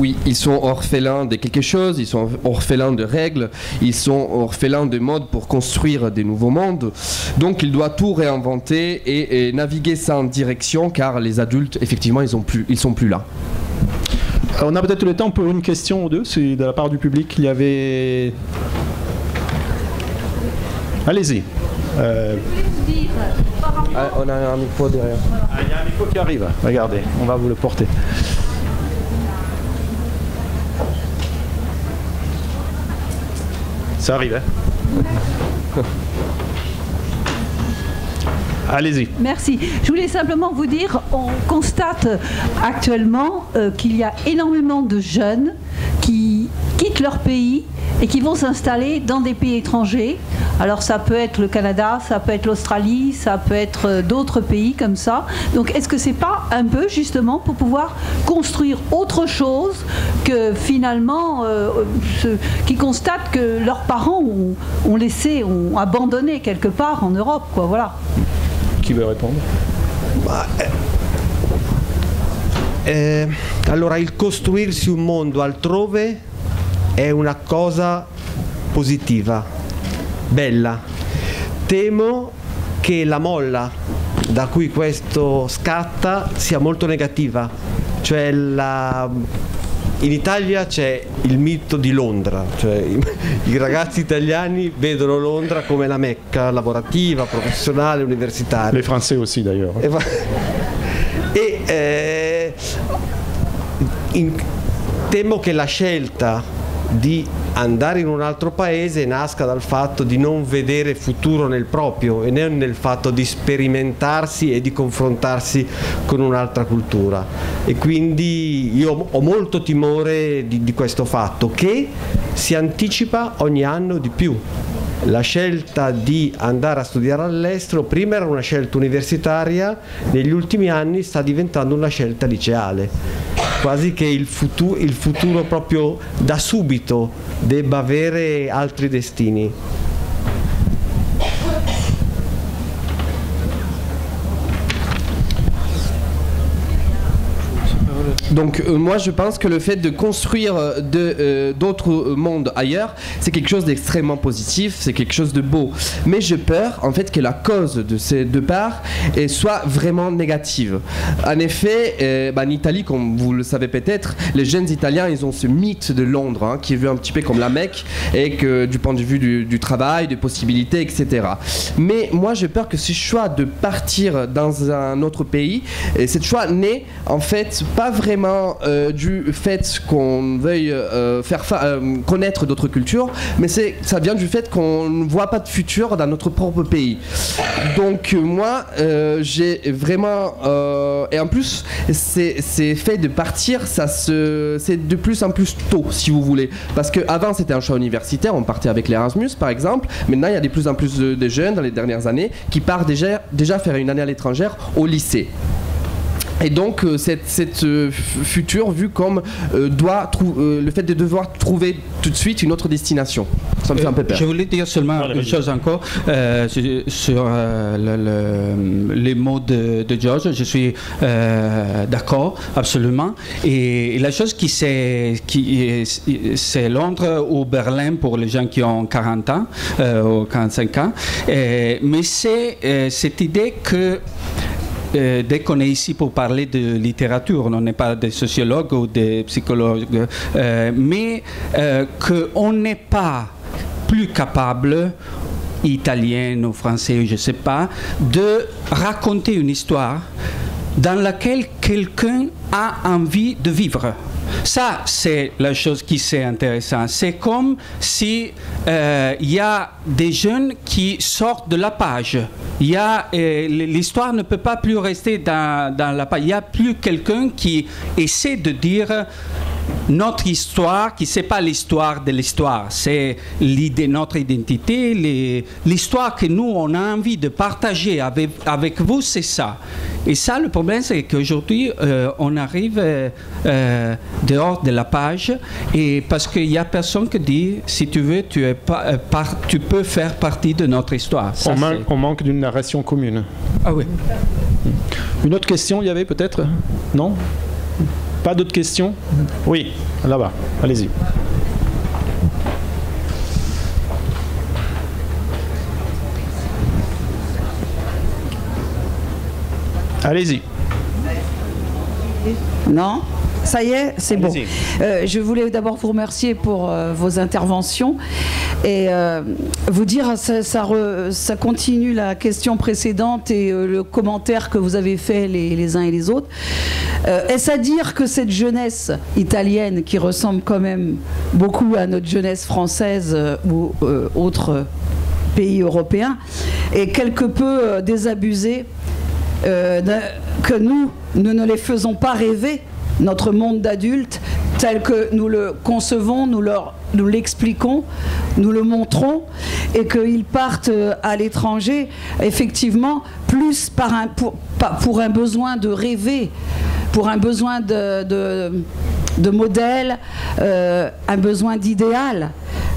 Oui, ils sont orphelins de quelque chose, ils sont orphelins de règles, ils sont orphelins de modes pour construire des nouveaux mondes. Donc il doit tout réinventer et, naviguer sans direction car les adultes, effectivement, ils, ont plus, ils sont plus là. On a peut-être le temps pour une question ou deux, si de la part du public il y avait... Allez-y. Euh, ah, on a un micro derrière. Ah, il y a un micro qui arrive, regardez, on va vous le porter. Ça arrive, hein Allez-y. Merci. Je voulais simplement vous dire, on constate actuellement euh, qu'il y a énormément de jeunes qui quittent leur pays et qui vont s'installer dans des pays étrangers. Alors ça peut être le Canada, ça peut être l'Australie, ça peut être euh, d'autres pays comme ça. Donc est-ce que c'est pas un peu justement pour pouvoir construire autre chose que finalement euh, qui constatent que leurs parents ont, laissé, ont abandonné quelque part en Europe, quoi. Voilà. Qui veut répondre? Ma, eh, allora, il costruirsi un mondo altrove è una cosa positiva, bella. Temo che la molla da cui questo scatta sia molto negativa, cioè la in Italia c'è il mito di Londra, cioè i, i, ragazzi italiani vedono Londra come la mecca lavorativa, professionale, universitaria. Les Français aussi d'ailleurs. E, e eh, in, temo che la scelta di andare in un altro paese nasca dal fatto di non vedere futuro nel proprio e non nel fatto di sperimentarsi e di confrontarsi con un'altra cultura. E quindi io ho molto timore di, di questo fatto che si anticipa ogni anno di più la scelta di andare a studiare all'estero prima era una scelta universitaria, negli ultimi anni sta diventando una scelta liceale, quasi che il futuro, il futuro proprio da subito debba avere altri destini. Donc euh, moi je pense que le fait de construire euh, euh, d'autres mondes ailleurs, c'est quelque chose d'extrêmement positif, c'est quelque chose de beau. Mais j'ai peur en fait que la cause de ces deux parts soit vraiment négative. En effet, bah, en Italie, comme vous le savez peut-être, les jeunes Italiens, ils ont ce mythe de Londres hein, qui est vu un petit peu comme la Mecque et que du point de vue du, travail, des possibilités, etc. Mais moi j'ai peur que ce choix de partir dans un autre pays, et ce choix n'est en fait pas vraiment euh, du fait qu'on veuille euh, faire euh, connaître d'autres cultures, mais c'est ça vient du fait qu'on ne voit pas de futur dans notre propre pays. Donc moi, j'ai vraiment et en plus, c'est fait de partir, ça se c'est de plus en plus tôt, si vous voulez, parce que avant c'était un choix universitaire, on partait avec l'Erasmus par exemple. Maintenant, il y a de plus en plus de, jeunes dans les dernières années qui partent déjà déjà faire une année à l'étranger au lycée. Et donc euh, cette, cette euh, future vue comme euh, doit le fait de devoir trouver tout de suite une autre destination. Ça me fait un peu peur. Je voulais dire seulement une chose encore sur les mots de, George. Je suis d'accord, absolument. Et, la chose qui c'est c'est Londres ou Berlin pour les gens qui ont 40 ans ou 45 ans. mais c'est cette idée que euh, dès qu'on est ici pour parler de littérature, on n'est pas des sociologues ou des psychologues, euh, mais euh, qu'on n'est pas plus capable italien ou français, je ne sais pas, de raconter une histoire dans laquelle quelqu'un a envie de vivre. Ça, c'est la chose qui c'est intéressant. C'est comme si il y a des jeunes qui sortent de la page il euh, l'histoire ne peut pas plus rester dans, dans la Il n'y a plus quelqu'un qui essaie de dire notre histoire, qui c'est pas l'histoire de l'histoire, c'est l'idée, notre identité, l'histoire que nous on a envie de partager avec, avec vous, c'est ça. Et ça, le problème, c'est qu'aujourd'hui, euh, on arrive euh, euh, dehors de la page, et parce qu'il y a personne qui dit, si tu veux, tu, es pas, tu peux faire partie de notre histoire. on, manque d'une narration commune. Ah oui. Une autre question, il y avait peut-être? Non? Pas d'autres questions? Oui, là-bas. Allez-y. Allez-y. Non? Ça y est, c'est bon. Euh, je voulais d'abord vous remercier pour euh, vos interventions et euh, vous dire, ça, ça, re- ça continue la question précédente et le commentaire que vous avez fait les, les uns et les autres. Est-ce à dire que cette jeunesse italienne, qui ressemble quand même beaucoup à notre jeunesse française ou autres pays européens, est quelque peu désabusée que nous, nous ne les faisons pas rêver, notre monde d'adultes, tel que nous le concevons, nous nous l'expliquons, nous le montrons, et qu'ils partent euh, à l'étranger, effectivement, plus pour, un besoin de rêver, pour un besoin de, de, de modèle, euh, un besoin d'idéal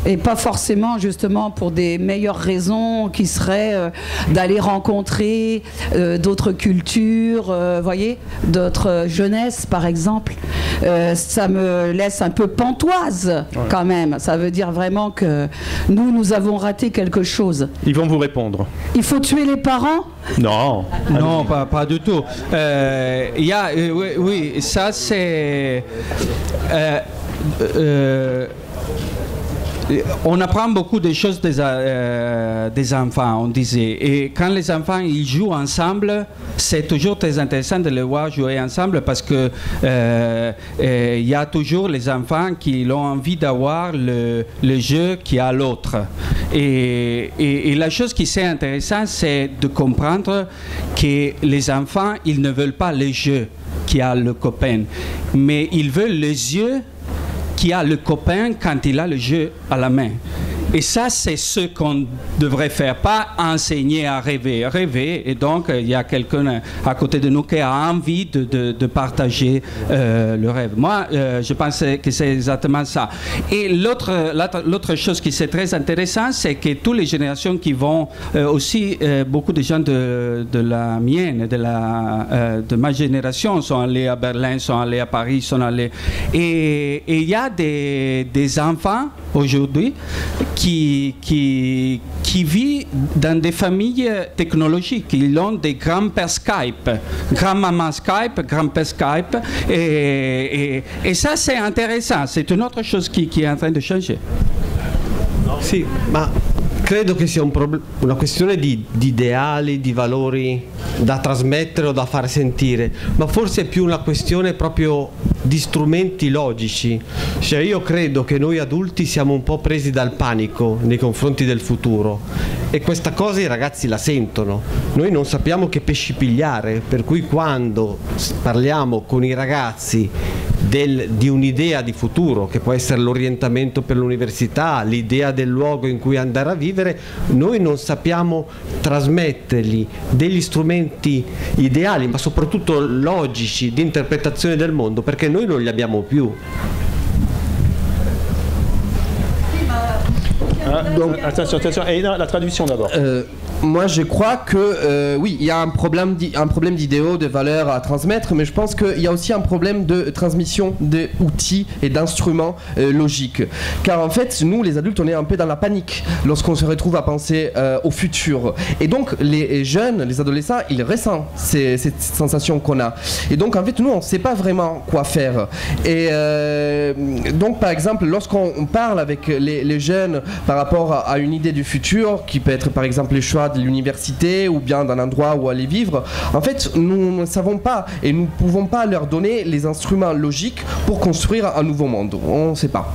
et pas forcément justement pour des meilleures raisons qui seraient euh, d'aller rencontrer euh, d'autres cultures, euh, voyez, d'autres euh, jeunesses par exemple. Euh, ça me laisse un peu pantoise quand même. Ça veut dire vraiment que nous, nous avons raté quelque chose. Ils vont vous répondre. Il faut tuer les parents? Non. Non, pas, pas du tout. Il y a, euh, oui, oui, ça c'est. euh, euh, on apprend beaucoup de choses des, euh, des enfants, on disait. Et quand les enfants ils jouent ensemble, c'est toujours très intéressant de les voir jouer ensemble parce que euh, il y a toujours les enfants qui ont envie d'avoir le, jeu qui a l'autre. Et la chose qui c'est intéressant, c'est de comprendre que les enfants, ils ne veulent pas le jeu qui a le copain, mais ils veulent les yeux qui a le copain quand il a le jeu à la main. Et ça, c'est ce qu'on devrait faire, pas enseigner à rêver. Rêver, et donc euh, il y a quelqu'un à côté de nous qui a envie de, partager euh, le rêve. Moi, euh, je pense que c'est exactement ça. Et l'autre, chose qui c'est très intéressant, c'est que toutes les générations qui vont, euh, aussi euh, beaucoup de gens de, la mienne, de, la, euh, de ma génération, sont allés à Berlin, sont allés à Paris, sont allés. Et il y a des, des enfants aujourd'hui qui, qui, vivent dans des familles technologiques. Ils ont des grands-pères Skype, grand-maman Skype, grand-père Skype. Et, ça, c'est intéressant. C'est une autre chose qui, est en train de changer. Sì, ma credo che sia un prob- una questione di, di ideali, di valori da trasmettere o da far sentire, ma forse è più una questione proprio di strumenti logici. Cioè io credo che noi adulti siamo un po' presi dal panico nei confronti del futuro e questa cosa i ragazzi la sentono. Noi non sappiamo che pesci pigliare, per cui quando parliamo con i ragazzi del- di un'idea di futuro, che può essere l'orientamento per l'università, l'idea del luogo in cui andare a vivere, noi non sappiamo trasmettergli degli strumenti ideali, ma soprattutto logici di interpretazione del mondo, perché noi non li abbiamo più. Donc, attention, attention. Et non, la traduction d'abord. Euh, moi, je crois que euh, oui, il y a un problème, un d'idéaux, de valeurs à transmettre, mais je pense qu'il y a aussi un problème de transmission d'outils et d'instruments euh, logiques. Car en fait, nous, les adultes, on est un peu dans la panique lorsqu'on se retrouve à penser euh, au futur. Et donc, les jeunes, les adolescents, ils ressentent cette sensation qu'on a. Et donc, en fait, nous, on ne sait pas vraiment quoi faire. Et donc, par exemple, lorsqu'on parle avec les, les jeunes par rapport à, à une idée du futur, qui peut être par exemple le choix de l'université ou bien d'un endroit où aller vivre, en fait, nous ne savons pas et nous ne pouvons pas leur donner les instruments logiques pour construire un nouveau monde. On ne sait pas.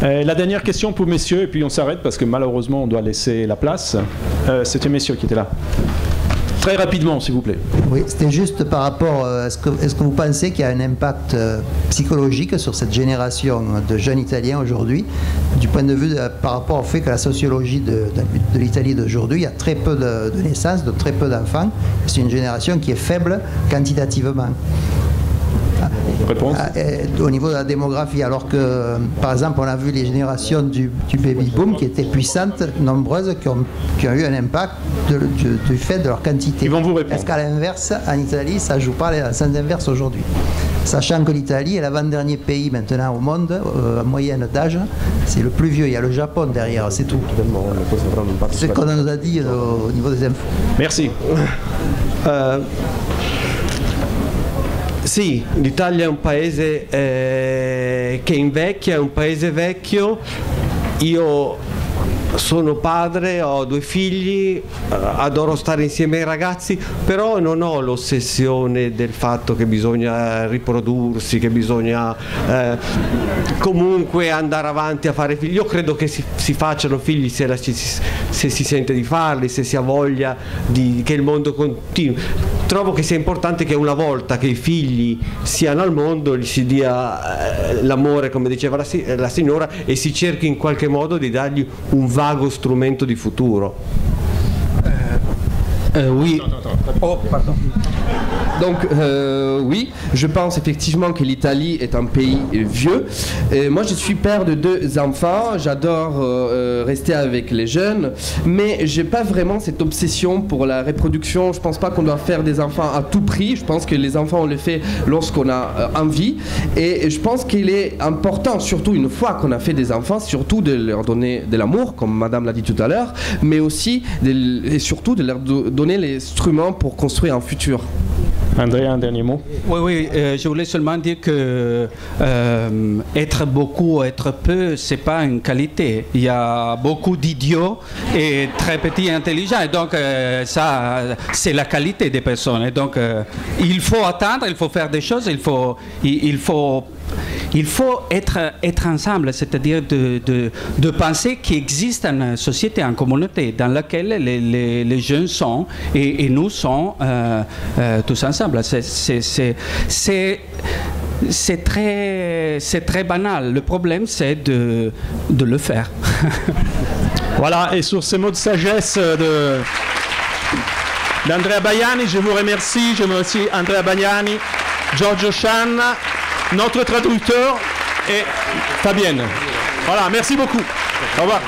La dernière question pour messieurs, et puis on s'arrête parce que malheureusement on doit laisser la place. Euh, C'était messieurs qui étaient là. Très rapidement, s'il vous plaît. Oui, c'était juste par rapport, euh, est-ce que, est-ce que vous pensez qu'il y a un impact euh, psychologique sur cette génération de jeunes Italiens aujourd'hui, du point de vue par rapport au fait que la sociologie de, de- l'Italie d'aujourd'hui, il y a très peu de naissances, de très peu d'enfants, c'est une génération qui est faible quantitativement. Réponse à- à- au niveau de la démographie, alors que, par exemple, on a vu les générations du, du baby boom qui étaient puissantes, nombreuses, qui ont, qui ont eu un impact de- du, du fait de leur quantité. Ils vont vous répondre. Est-ce qu'à l'inverse, en Italie, ça joue pas le sens inverse aujourd'hui? Sachant que l'Italie est l'avant-dernier pays maintenant au monde, euh, en moyenne d'âge, c'est le plus vieux. Il y a le Japon derrière, c'est tout. C'est ce qu'on nous a dit euh, au niveau des infos. Merci. Eh, sì, l'Italia è un paese eh, che invecchia, è un paese vecchio. Io sono padre, ho due figli, eh, adoro stare insieme ai ragazzi, però non ho l'ossessione del fatto che bisogna riprodursi, che bisogna eh, comunque andare avanti a fare figli. Io credo che si, si facciano figli se, la- se si sente di farli, se si ha voglia di- che il mondo continui. Trovo che sia importante che una volta che i figli siano al mondo gli si dia eh, l'amore, come diceva la, la signora, e si cerchi in qualche modo di dargli un vago strumento di futuro. Euh, oui. Oh, pardon. Donc euh, oui, je pense effectivement que l'Italie est un pays vieux. Moi, je suis père de deux enfants. J'adore euh, euh, rester avec les jeunes, mais j'ai pas vraiment cette obsession pour la reproduction. Je pense pas qu'on doit faire des enfants à tout prix. Je pense que les enfants on les fait lorsqu'on a envie. Et je pense qu'il est important, surtout une fois qu'on a fait des enfants, surtout de leur donner de l'amour, comme Madame l'a dit tout à l'heure, mais aussi et surtout de leur do- donner les instruments pour construire un futur. Andrea, un dernier mot. Oui, oui, euh, je voulais seulement dire que euh, être beaucoup, être peu, c'est pas une qualité. Il y a beaucoup d'idiots et très petits intelligents. Et donc, euh, ça, c'est la qualité des personnes. Et donc, il faut attendre, il faut faire des choses, il faut, il faut il faut être, ensemble, c'est-à-dire de, penser qu'il existe une société, une communauté dans laquelle les, jeunes sont et, nous sommes euh, euh, tous ensemble. C'est- très, banal. Le problème, c'est de, le faire. Voilà, et sur ces mots de sagesse euh, d'Andrea Baiani, je vous remercie. Je remercie Andrea Baiani, Giorgio Chan, notre traducteur et Fabienne. Voilà, merci beaucoup. Au revoir.